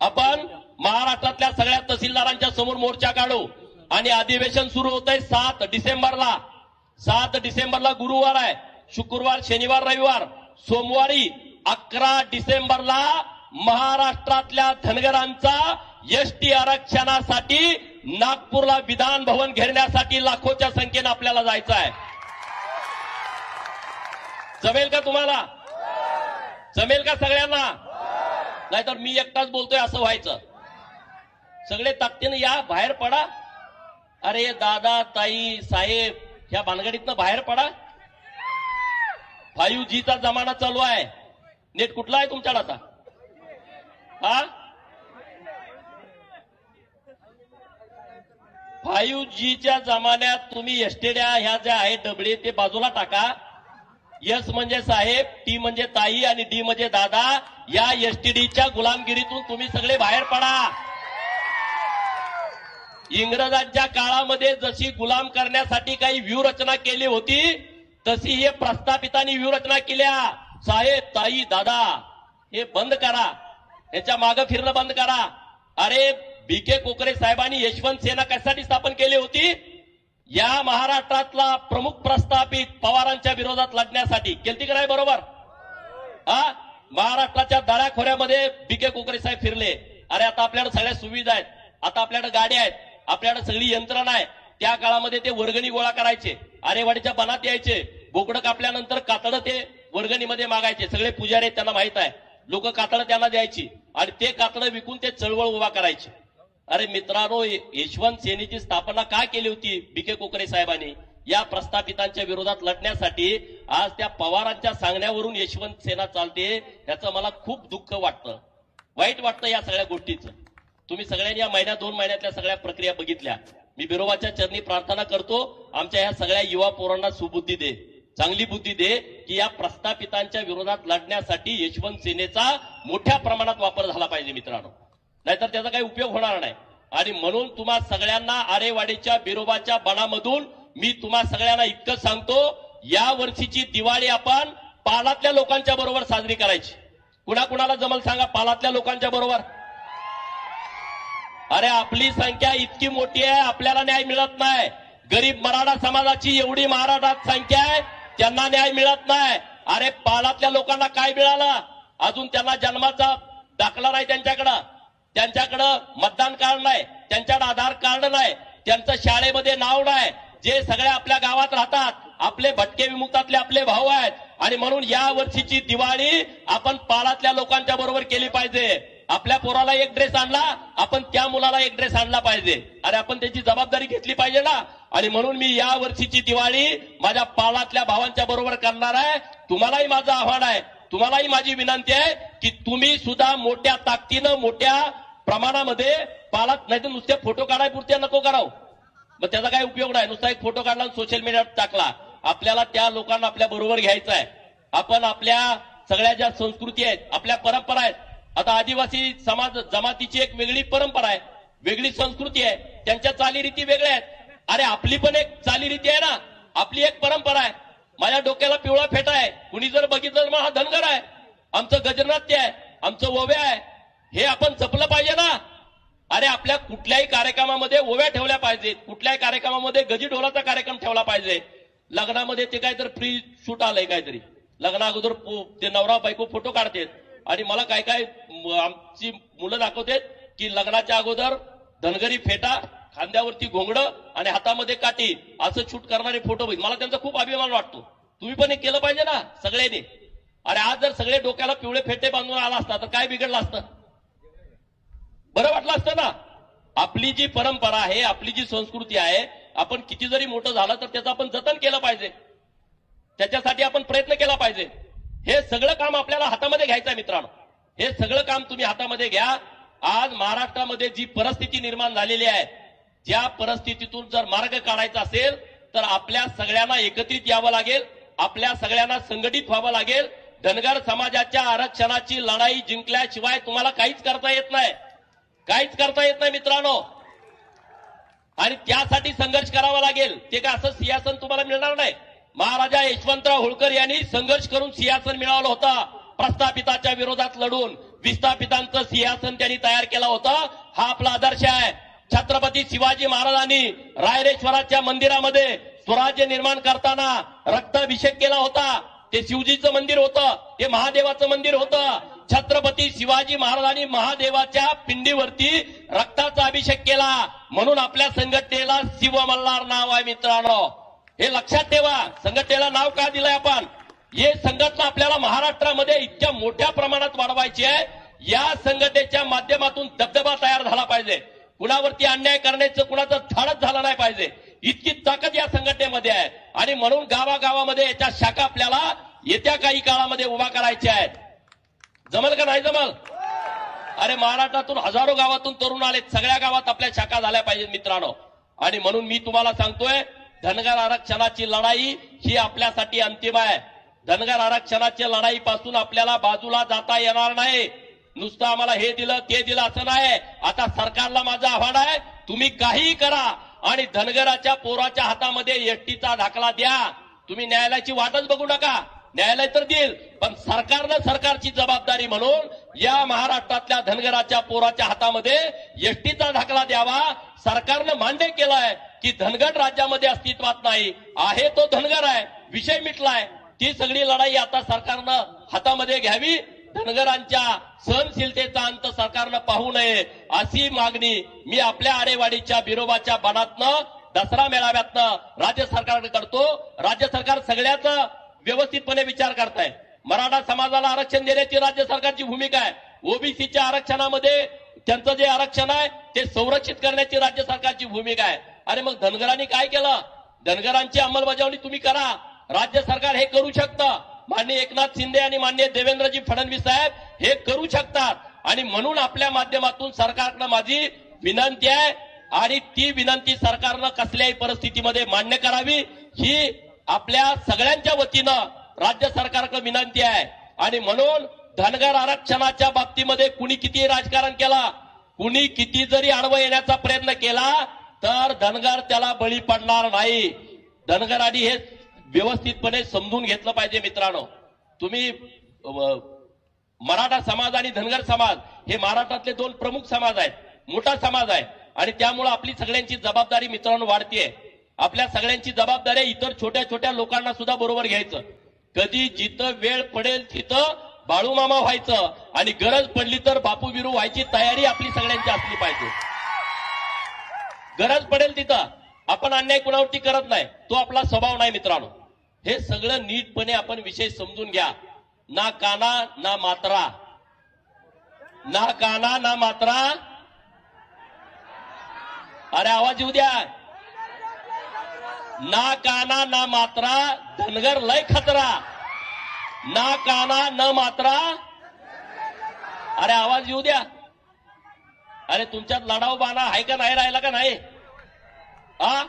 आपण महाराष्ट्रातल्या सगळ्या तहसीलदारांच्या समोर मोर्चा काढू. आणि अधिवेशन सुरू होत आहे सात डिसेंबरला. सात डिसेंबरला गुरुवार आहे. शुक्रवार शनिवार रविवार. सोमवारी अकरा डिसेंबरला महाराष्ट्रातल्या धनगरांचा एसटी आरक्षणासाठी नागपूरला विधान भवन घेरण्यासाठी लाखोच्या संख्येनं आपल्याला जायचं आहे. जमेल का तुम्हाला? जमेल का सगळ्यांना? नाहीतर मी एकटाच बोलतोय असं व्हायचं. सगळे ताकदीनं या बाहेर पडा. अरे दादा ताई साहेब ह्या भानगडीतनं बाहेर पडा. फाईव्ह जीचा जमाना चालू आहे. नेट कुठला आहे तुमच्याकडे आता? हा? फाईव्ह जीच्या जमान्यात तुम्ही एसटेड्या ह्या ज्या आहेत डबडे ते बाजूला टाका. एस म्हणजे साहेब टी म्हणजे ताई आणि डी म्हणजे दादा या एसटीडीच्या गुलामगिरीतून तुम्ही सगळे बाहेर पडा. इंग्रजांच्या काळामध्ये जशी गुलाम करण्यासाठी काही व्यूहरचना केली होती तशी हे प्रस्थापितांनी व्यूहरचना केल्या. साहेब ताई दादा हे बंद करा. याच्या मागं फिरणं बंद करा. अरे बी के कोकरे साहेबांनी यशवंत सेना कशासाठी स्थापन केली होती? या महाराष्ट्रातला प्रमुख प्रस्थापित पवारांच्या विरोधात लढण्यासाठी. केलती का नाही बरोबर? हा? महाराष्ट्राच्या दऱ्याखोऱ्यामध्ये बी कोकरे साहेब फिरले. अरे आता आपल्याकडे सगळ्या सुविधा आहेत. आता आपल्याकडे गाड्या आहेत. आपल्याकडे सगळी यंत्रणा आहे. त्या काळामध्ये ते वर्गणी गोळा करायचे. आरेवाडीच्या बनात यायचे. बोकडं कापल्यानंतर कातडं ते वर्गणीमध्ये मागायचे. सगळे पुजारी त्यांना माहीत आहे. लोक कातडं त्यांना द्यायची. आणि ते कातडं विकून ते चळवळ उभा करायचे. अरे मित्रांनो यशवंत सेनेची स्थापना का केली होती बीके कोकरे साहेबांनी? या प्रस्थापितांच्या विरोधात लढण्यासाठी आज त्या पवारांच्या सांगण्यावरून यशवंत सेना चालते याचं मला खूप दुःख वाटतं. वाईट वाटतं या सगळ्या गोष्टीचं. तुम्ही सगळ्यांनी या महिन्या दोन महिन्यातल्या सगळ्या प्रक्रिया बघितल्या. मी बिरोबाच्या चरणी प्रार्थना करतो आमच्या या सगळ्या युवा पोरांना सुबुद्धी दे चांगली बुद्धी दे की या प्रस्थापितांच्या विरोधात लढण्यासाठी यशवंत सेनेचा मोठ्या प्रमाणात वापर झाला पाहिजे मित्रांनो. नाहीतर त्याचा काही उपयोग होणार नाही. आणि म्हणून तुम्हा सगळ्यांना आरेवाडीच्या बिरोबाच्या बनामधून मी तुम्हा सगळ्यांना इतकं सांगतो या वर्षीची दिवाळी आपण पालातल्या लोकांच्या बरोबर साजरी करायची. कुणा कुणाला जमल सांगा पालातल्या लोकांच्या बरोबर? अरे आपली संख्या इतकी मोठी आहे आपल्याला न्याय मिळत नाही. गरीब मराठा समाजाची एवढी महाराष्ट्रात संख्या आहे त्यांना न्याय मिळत नाही. अरे पालातल्या लोकांना काय मिळालं? अजून त्यांना जन्माचा दाखला नाही त्यांच्याकडं. त्यांच्याकडं मतदान कार्ड नाही त्यांच्याकडे आधार कार्ड नाही त्यांचं शाळेमध्ये नाव नाही जे सगळ्या आपल्या गावात राहतात आपले भटके विमुक्तातले आपले भाऊ आहेत. आणि म्हणून या वर्षीची दिवाळी आपण पाळातल्या लोकांच्या बरोबर केली पाहिजे. आपल्या पोराला एक ड्रेस आणला आपण त्या मुलाला एक ड्रेस आणला पाहिजे. अरे आपण त्याची जबाबदारी घेतली पाहिजे ना. आणि म्हणून मी या वर्षीची दिवाळी माझ्या पाळातल्या भावांच्या बरोबर करणार आहे. तुम्हालाही माझं आव्हान आहे. तुम्हालाही माझी विनंती आहे की तुम्ही सुद्धा मोठ्या ताकदीनं मोठ्या प्रमाणामध्ये पालक नाही तर नुसते फोटो काढाय पुरत्या नको करावं. मग त्याचा काय उपयोग नाही. नुसता एक फोटो काढला सोशल मीडियावर टाकला. आपल्याला त्या लोकांना आपल्या बरोबर घ्यायचं आहे. आपण आपल्या सगळ्या ज्या संस्कृती आहेत आपल्या परंपरा आहेत आता आदिवासी समाज जमातीची एक वेगळी परंपरा आहे. वेगळी संस्कृती आहे. त्यांच्या चालीरीती वेगळ्या आहेत. अरे आपली पण एक चालीरीती आहे ना. आपली एक परंपरा आहे. माझ्या डोक्याला पिवळा फेटा आहे. कुणी जर बघितलं तर मग हा धनगर आहे. आमचं गजनाट्य आहे. आमचं ओव्या आहे. हे आपण जपलं पाहिजे ना? अरे आपल्या कुठल्याही कार्यक्रमामध्ये ओव्या ठेवल्या पाहिजेत. कुठल्याही कार्यक्रमामध्ये गजी ढोलाचा कार्यक्रम ठेवला पाहिजे. लग्नामध्ये ते काहीतरी फ्री शूट आलंय काहीतरी. लग्ना अगोदर ते नवरा बायको फोटो काढतेत. आणि मला काय काय आमची मुलं दाखवतेत की लग्नाच्या अगोदर धनगरी फेटा खांद्यावरती घोंगडं आणि हातामध्ये काठी असं शूट करणारे फोटो बघित मला त्यांचा खूप अभिमान वाटतो. तुम्ही पण हे केलं पाहिजे ना सगळ्यांनी. अरे आज जर सगळे डोक्याला पिवळे फेटे बांधून आला असता तर काय बिघडलं असतं? बरं वाटलं असतं ना? आपली जी परंपरा आहे आपली जी संस्कृती आहे आपण किती जरी मोठं झालं तर त्याचं आपण जतन केलं पाहिजे. त्याच्यासाठी आपण प्रयत्न केला पाहिजे. हे सगळं काम आपल्याला हातामध्ये घ्यायचं आहे मित्रांनो. हे सगळं काम तुम्ही हातामध्ये घ्या. आज महाराष्ट्रामध्ये जी परिस्थिती निर्माण झालेली आहे ज्या परिस्थितीतून जर मार्ग काढायचा असेल तर आपल्या सगळ्यांना एकत्रित यावं लागेल आपल्या सगळ्यांना संघटित व्हावं लागेल. धनगर समाजाच्या आरक्षणाची लढाई जिंकल्याशिवाय तुम्हाला काहीच करता येत नाही. काहीच करता येत नाही मित्रांनो. आणि त्यासाठी संघर्ष करावा लागेल. ते काय असं सिंहासन तुम्हाला मिळणार नाही. महाराजा यशवंतराव होळकर यांनी संघर्ष करून सिंहासन मिळवलं होतं. प्रस्थापिताच्या विरोधात लढून विस्थापितांचं सिंहासन त्यांनी तयार केलं होतं. हा आपला आदर्श आहे. छत्रपती शिवाजी महाराजांनी रायरेश्वराच्या मंदिरामध्ये स्वराज्य निर्माण करताना रक्ताभिषेक केला होता. ते शिवजीचं मंदिर होतं ते महादेवाचं मंदिर होतं. छत्रपती शिवाजी महाराजांनी महादेवाच्या पिंडीवरती रक्ताचा अभिषेक केला. म्हणून आपल्या संघटनेला शिवमल्हार नाव आहे मित्रांनो. हे लक्षात ठेवा संघटनेला नाव का दिलंय आपण? हे संघटना आपल्याला महाराष्ट्रामध्ये इतक्या मोठ्या प्रमाणात वाढवायची आहे. या संघटनेच्या माध्यमातून दबदबा तयार झाला पाहिजे. कुणावरती अन्याय करण्याचं कुणाचं धाडच झालं नाही पाहिजे. इतकी ताकद या संघटनेमध्ये आहे. आणि म्हणून गावागावामध्ये याच्या शाखा आपल्याला येत्या काही काळामध्ये उभा करायच्या आहेत. जमल का नाही जमल? अरे महाराष्ट्रातून हजारो गावातून तरुण आलेत. सगळ्या गावात आपल्या शाखा झाल्या पाहिजेत मित्रांनो. आणि म्हणून मी तुम्हाला सांगतोय धनगर आरक्षणाची लढाई ही आपल्यासाठी अंतिम आहे. धनगर आरक्षणाच्या लढाईपासून आपल्याला बाजूला जाता येणार नाही. नुसतं आम्हाला हे दिलं ते दिलं असं नाही. आता सरकारला माझं आव्हान आहे तुम्ही काहीही करा आणि धनगराच्या पोराच्या हातामध्ये एसटीचा दाखला द्या. तुम्ही न्यायालयाची वाटच बघू नका. न्यायालय तर देईल पण सरकारनं सरकारची जबाबदारी म्हणून या महाराष्ट्रातल्या धनगराच्या पोराच्या हातामध्ये एसटीचा दाखला द्यावा. सरकारनं मान्य केलाय की धनगर राज्यामध्ये अस्तित्वात नाही. आहे तो धनगर आहे विषय मिटलाय. ती सगळी लढाई आता सरकारनं हातामध्ये घ्यावी. धनगरांच्या सहनशीलतेचा अंत सरकारनं पाहू नये अशी मागणी मी आपल्या आडेवाडीच्या बिरोबाच्या बनातनं दसरा मेळाव्यातनं राज्य सरकारकडे करतो. राज्य सरकार सगळ्याच व्यवस्थितपणे विचार करताय. मराठा समाजाला आरक्षण देण्याची राज्य सरकारची भूमिका आहे. ओबीसीच्या आरक्षणामध्ये त्यांचं जे आरक्षण आहे ते संरक्षित करण्याची राज्य सरकारची भूमिका आहे. अरे मग धनगरांनी काय केलं? धनगरांची अंमलबजावणी तुम्ही करा. राज्य सरकार हे करू शकतं. माननीय एकनाथ शिंदे आणि माननीय देवेंद्रजी फडणवीस साहेब हे करू शकतात. आणि म्हणून आपल्या माध्यमातून सरकारनं माझी विनंती आहे आणि ती विनंती सरकारनं कसल्याही परिस्थितीमध्ये मान्य करावी ही आपल्या सगळ्यांच्या वतीनं राज्य सरकारकडे विनंती आहे. आणि म्हणून धनगर आरक्षणाच्या बाबतीमध्ये कुणी किती राजकारण केला कुणी किती जरी आडवं येण्याचा प्रयत्न केला तर धनगर त्याला बळी पडणार नाही. धनगरांनी हे व्यवस्थितपणे समजून घेतलं पाहिजे मित्रांनो. तुम्ही मराठा समाज आणि धनगर समाज हे महाराष्ट्रातले दोन प्रमुख समाज आहेत. मोठा समाज आहे. आणि त्यामुळे आपली सगळ्यांची जबाबदारी मित्रांनो वाढतीये. आपल्या सगळ्यांची जबाबदारी इतर छोट्या छोट्या लोकांना सुद्धा बरोबर घ्यायचं. कधी जिथं वेळ पडेल तिथं बाळूमामा व्हायचं आणि गरज पडली तर बापू बिरू व्हायची तयारी आपली सगळ्यांची असली पाहिजे. गरज पडेल तिथं. आपण अन्याय कुणावरती करत नाही. तो आपला स्वभाव नाही मित्रांनो. हे सगळं नीटपणे आपण विषय समजून घ्या. ना काना ना मात्रा. ना काना ना मात्रा. अरे आवाज येऊ द्या. ना काना ना मात्रा धनगर लय खतरा. ना काना न मात्रा. अरे आवाज येऊ द्या. अरे तुमच्यात लढाऊ बाणा आहे का नाही राहिला का नाही? आ?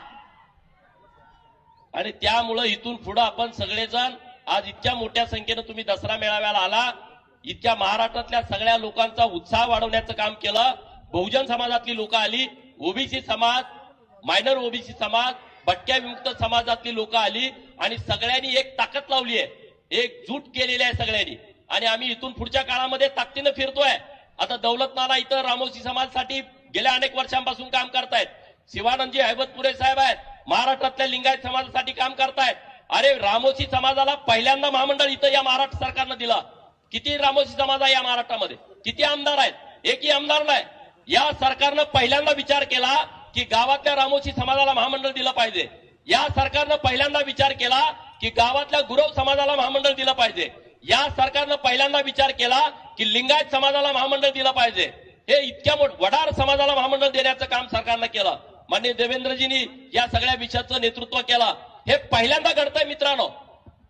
आणि त्यामुळं इथून पुढं आपण सगळेजण आज इतक्या मोठ्या संख्येनं तुम्ही दसरा मेळाव्याला आला इतक्या महाराष्ट्रातल्या सगळ्या लोकांचा उत्साह वाढवण्याचं काम केलं बहुजन समाजातली लोक आली ओबीसी समाज मायनर ओबीसी समाज भटक्या विमुक्त समाजातली लोक आली आणि सगळ्यांनी एक ताकद लावली आहे एकजूट केलेली आहे सगळ्यांनी. आणि आम्ही इथून पुढच्या काळामध्ये ताकदीनं फिरतोय. आता दौलत नाला इथं रामोशी समाजासाठी गेल्या अनेक वर्षांपासून काम करतायत. शिवानंदजी हैबतपुरे साहेब आहेत. महाराष्ट्रातल्या लिंगायत समाजासाठी काम करतायत. अरे रामोशी समाजाला पहिल्यांदा महामंडळ इथं या महाराष्ट्र सरकारनं दिला. किती रामोशी समाज आहे या महाराष्ट्रामध्ये? किती आमदार आहेत? एकही आमदार नाही. या सरकारनं पहिल्यांदा विचार केला की गावातल्या रामोशी समाजाला महामंडळ दिलं पाहिजे. या सरकारनं पहिल्यांदा विचार केला की गावातल्या गुरव समाजाला महामंडळ दिलं पाहिजे. या सरकारनं पहिल्यांदा विचार केला की लिंगायत समाजाला महामंडळ दिलं पाहिजे. हे इतक्या मोठ वडार समाजाला महामंडळ देण्याचं काम सरकारनं केलं. माननीय देवेंद्रजींनी या सगळ्या विषयाचं नेतृत्व केलं. हे पहिल्यांदा घडतंय मित्रांनो.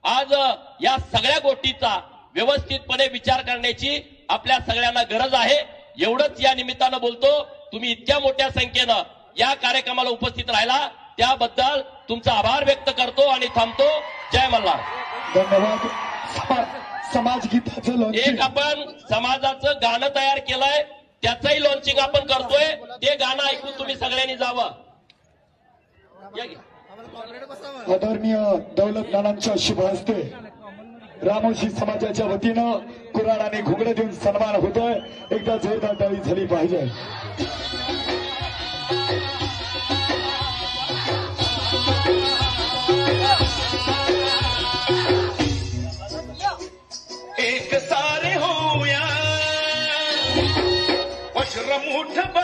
आज या सगळ्या गोष्टीचा व्यवस्थितपणे विचार करण्याची आपल्या सगळ्यांना गरज आहे. एवढंच या निमित्तानं बोलतो तुम्ही इतक्या मोठ्या संख्येनं या कार्यक्रमाला उपस्थित राहिला. त्याबद्दल तुमचा आभार व्यक्त करतो आणि थांबतो. जय मल्हार. धन्यवाद. समा- समाजगीताचं एक आपण समाजाचं गाणं तयार केलंय. त्याचंही लॉन्चिंग आपण करतोय. ते गाणं ऐकून तुम्ही सगळ्यांनी जावं. आदरणीय दौलत नानांच्या शुभ हस्ते रामोशी समाजाच्या वतीनं कुराण आणि घुगडे देऊन सन्मान होतोय. एकदा जोरदार टाळी झाली पाहिजे. to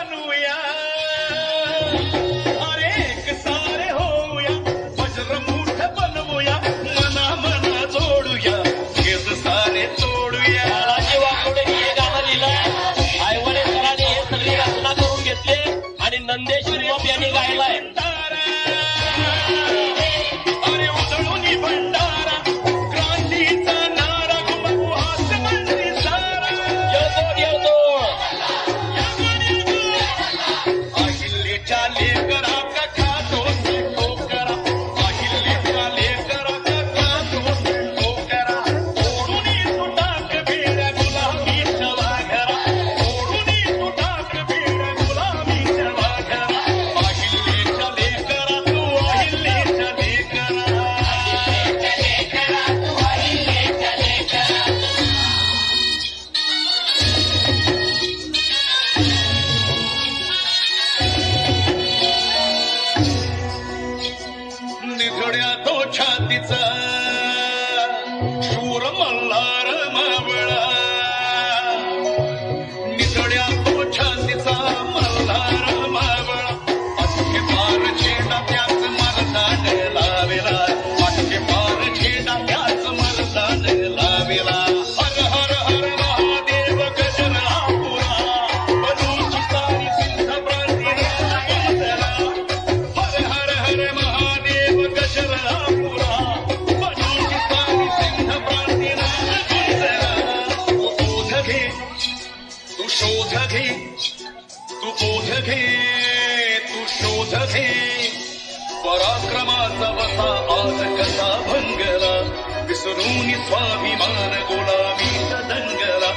स्वाभिमान गुलामीचा दंगला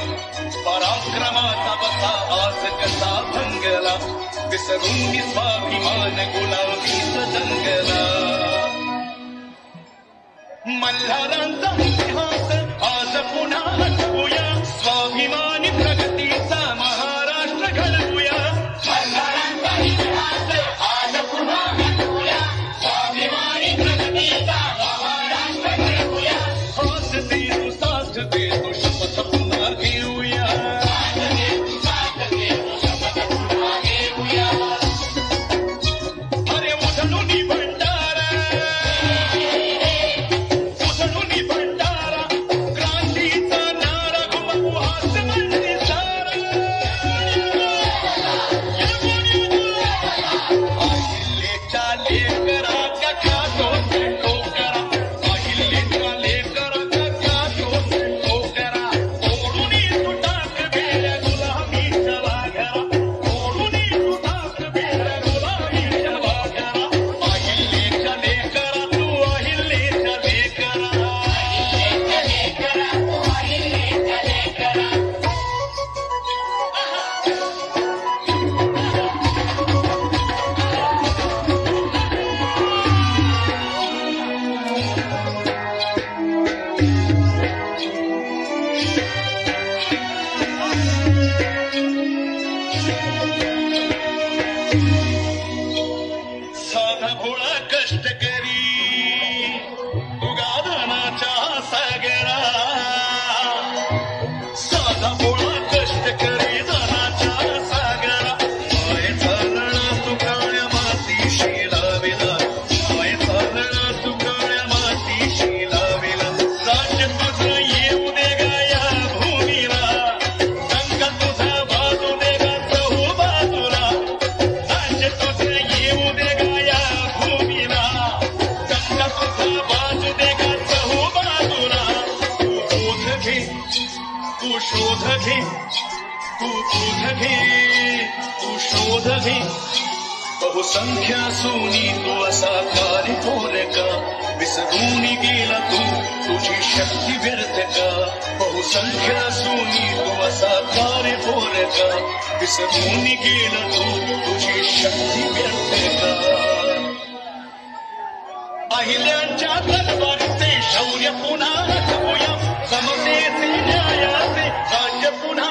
पराक्रमाचा बसा आज कसा भंगला विसरून स्वाभिमान गुलामीचा दंगला मल्हारांचा इतिहास आज पुन्हा हटवूया स्वाभिमानी भी तू उठ भी तू शोध भी बहुसंख्या सुनी तो तू असाकारी होने का। विसरूनी गेला तू, तुझी शक्ती व्यर्थ का। बहुसंख्या सुनी तो तू कार्य होने का। विसरूनी गेला तू, तुझी शक्ती व्यर्थ का। अहिल्याच्या दरबारी शौर्य पुन्हा समतेचे न्यायाचे teléfono.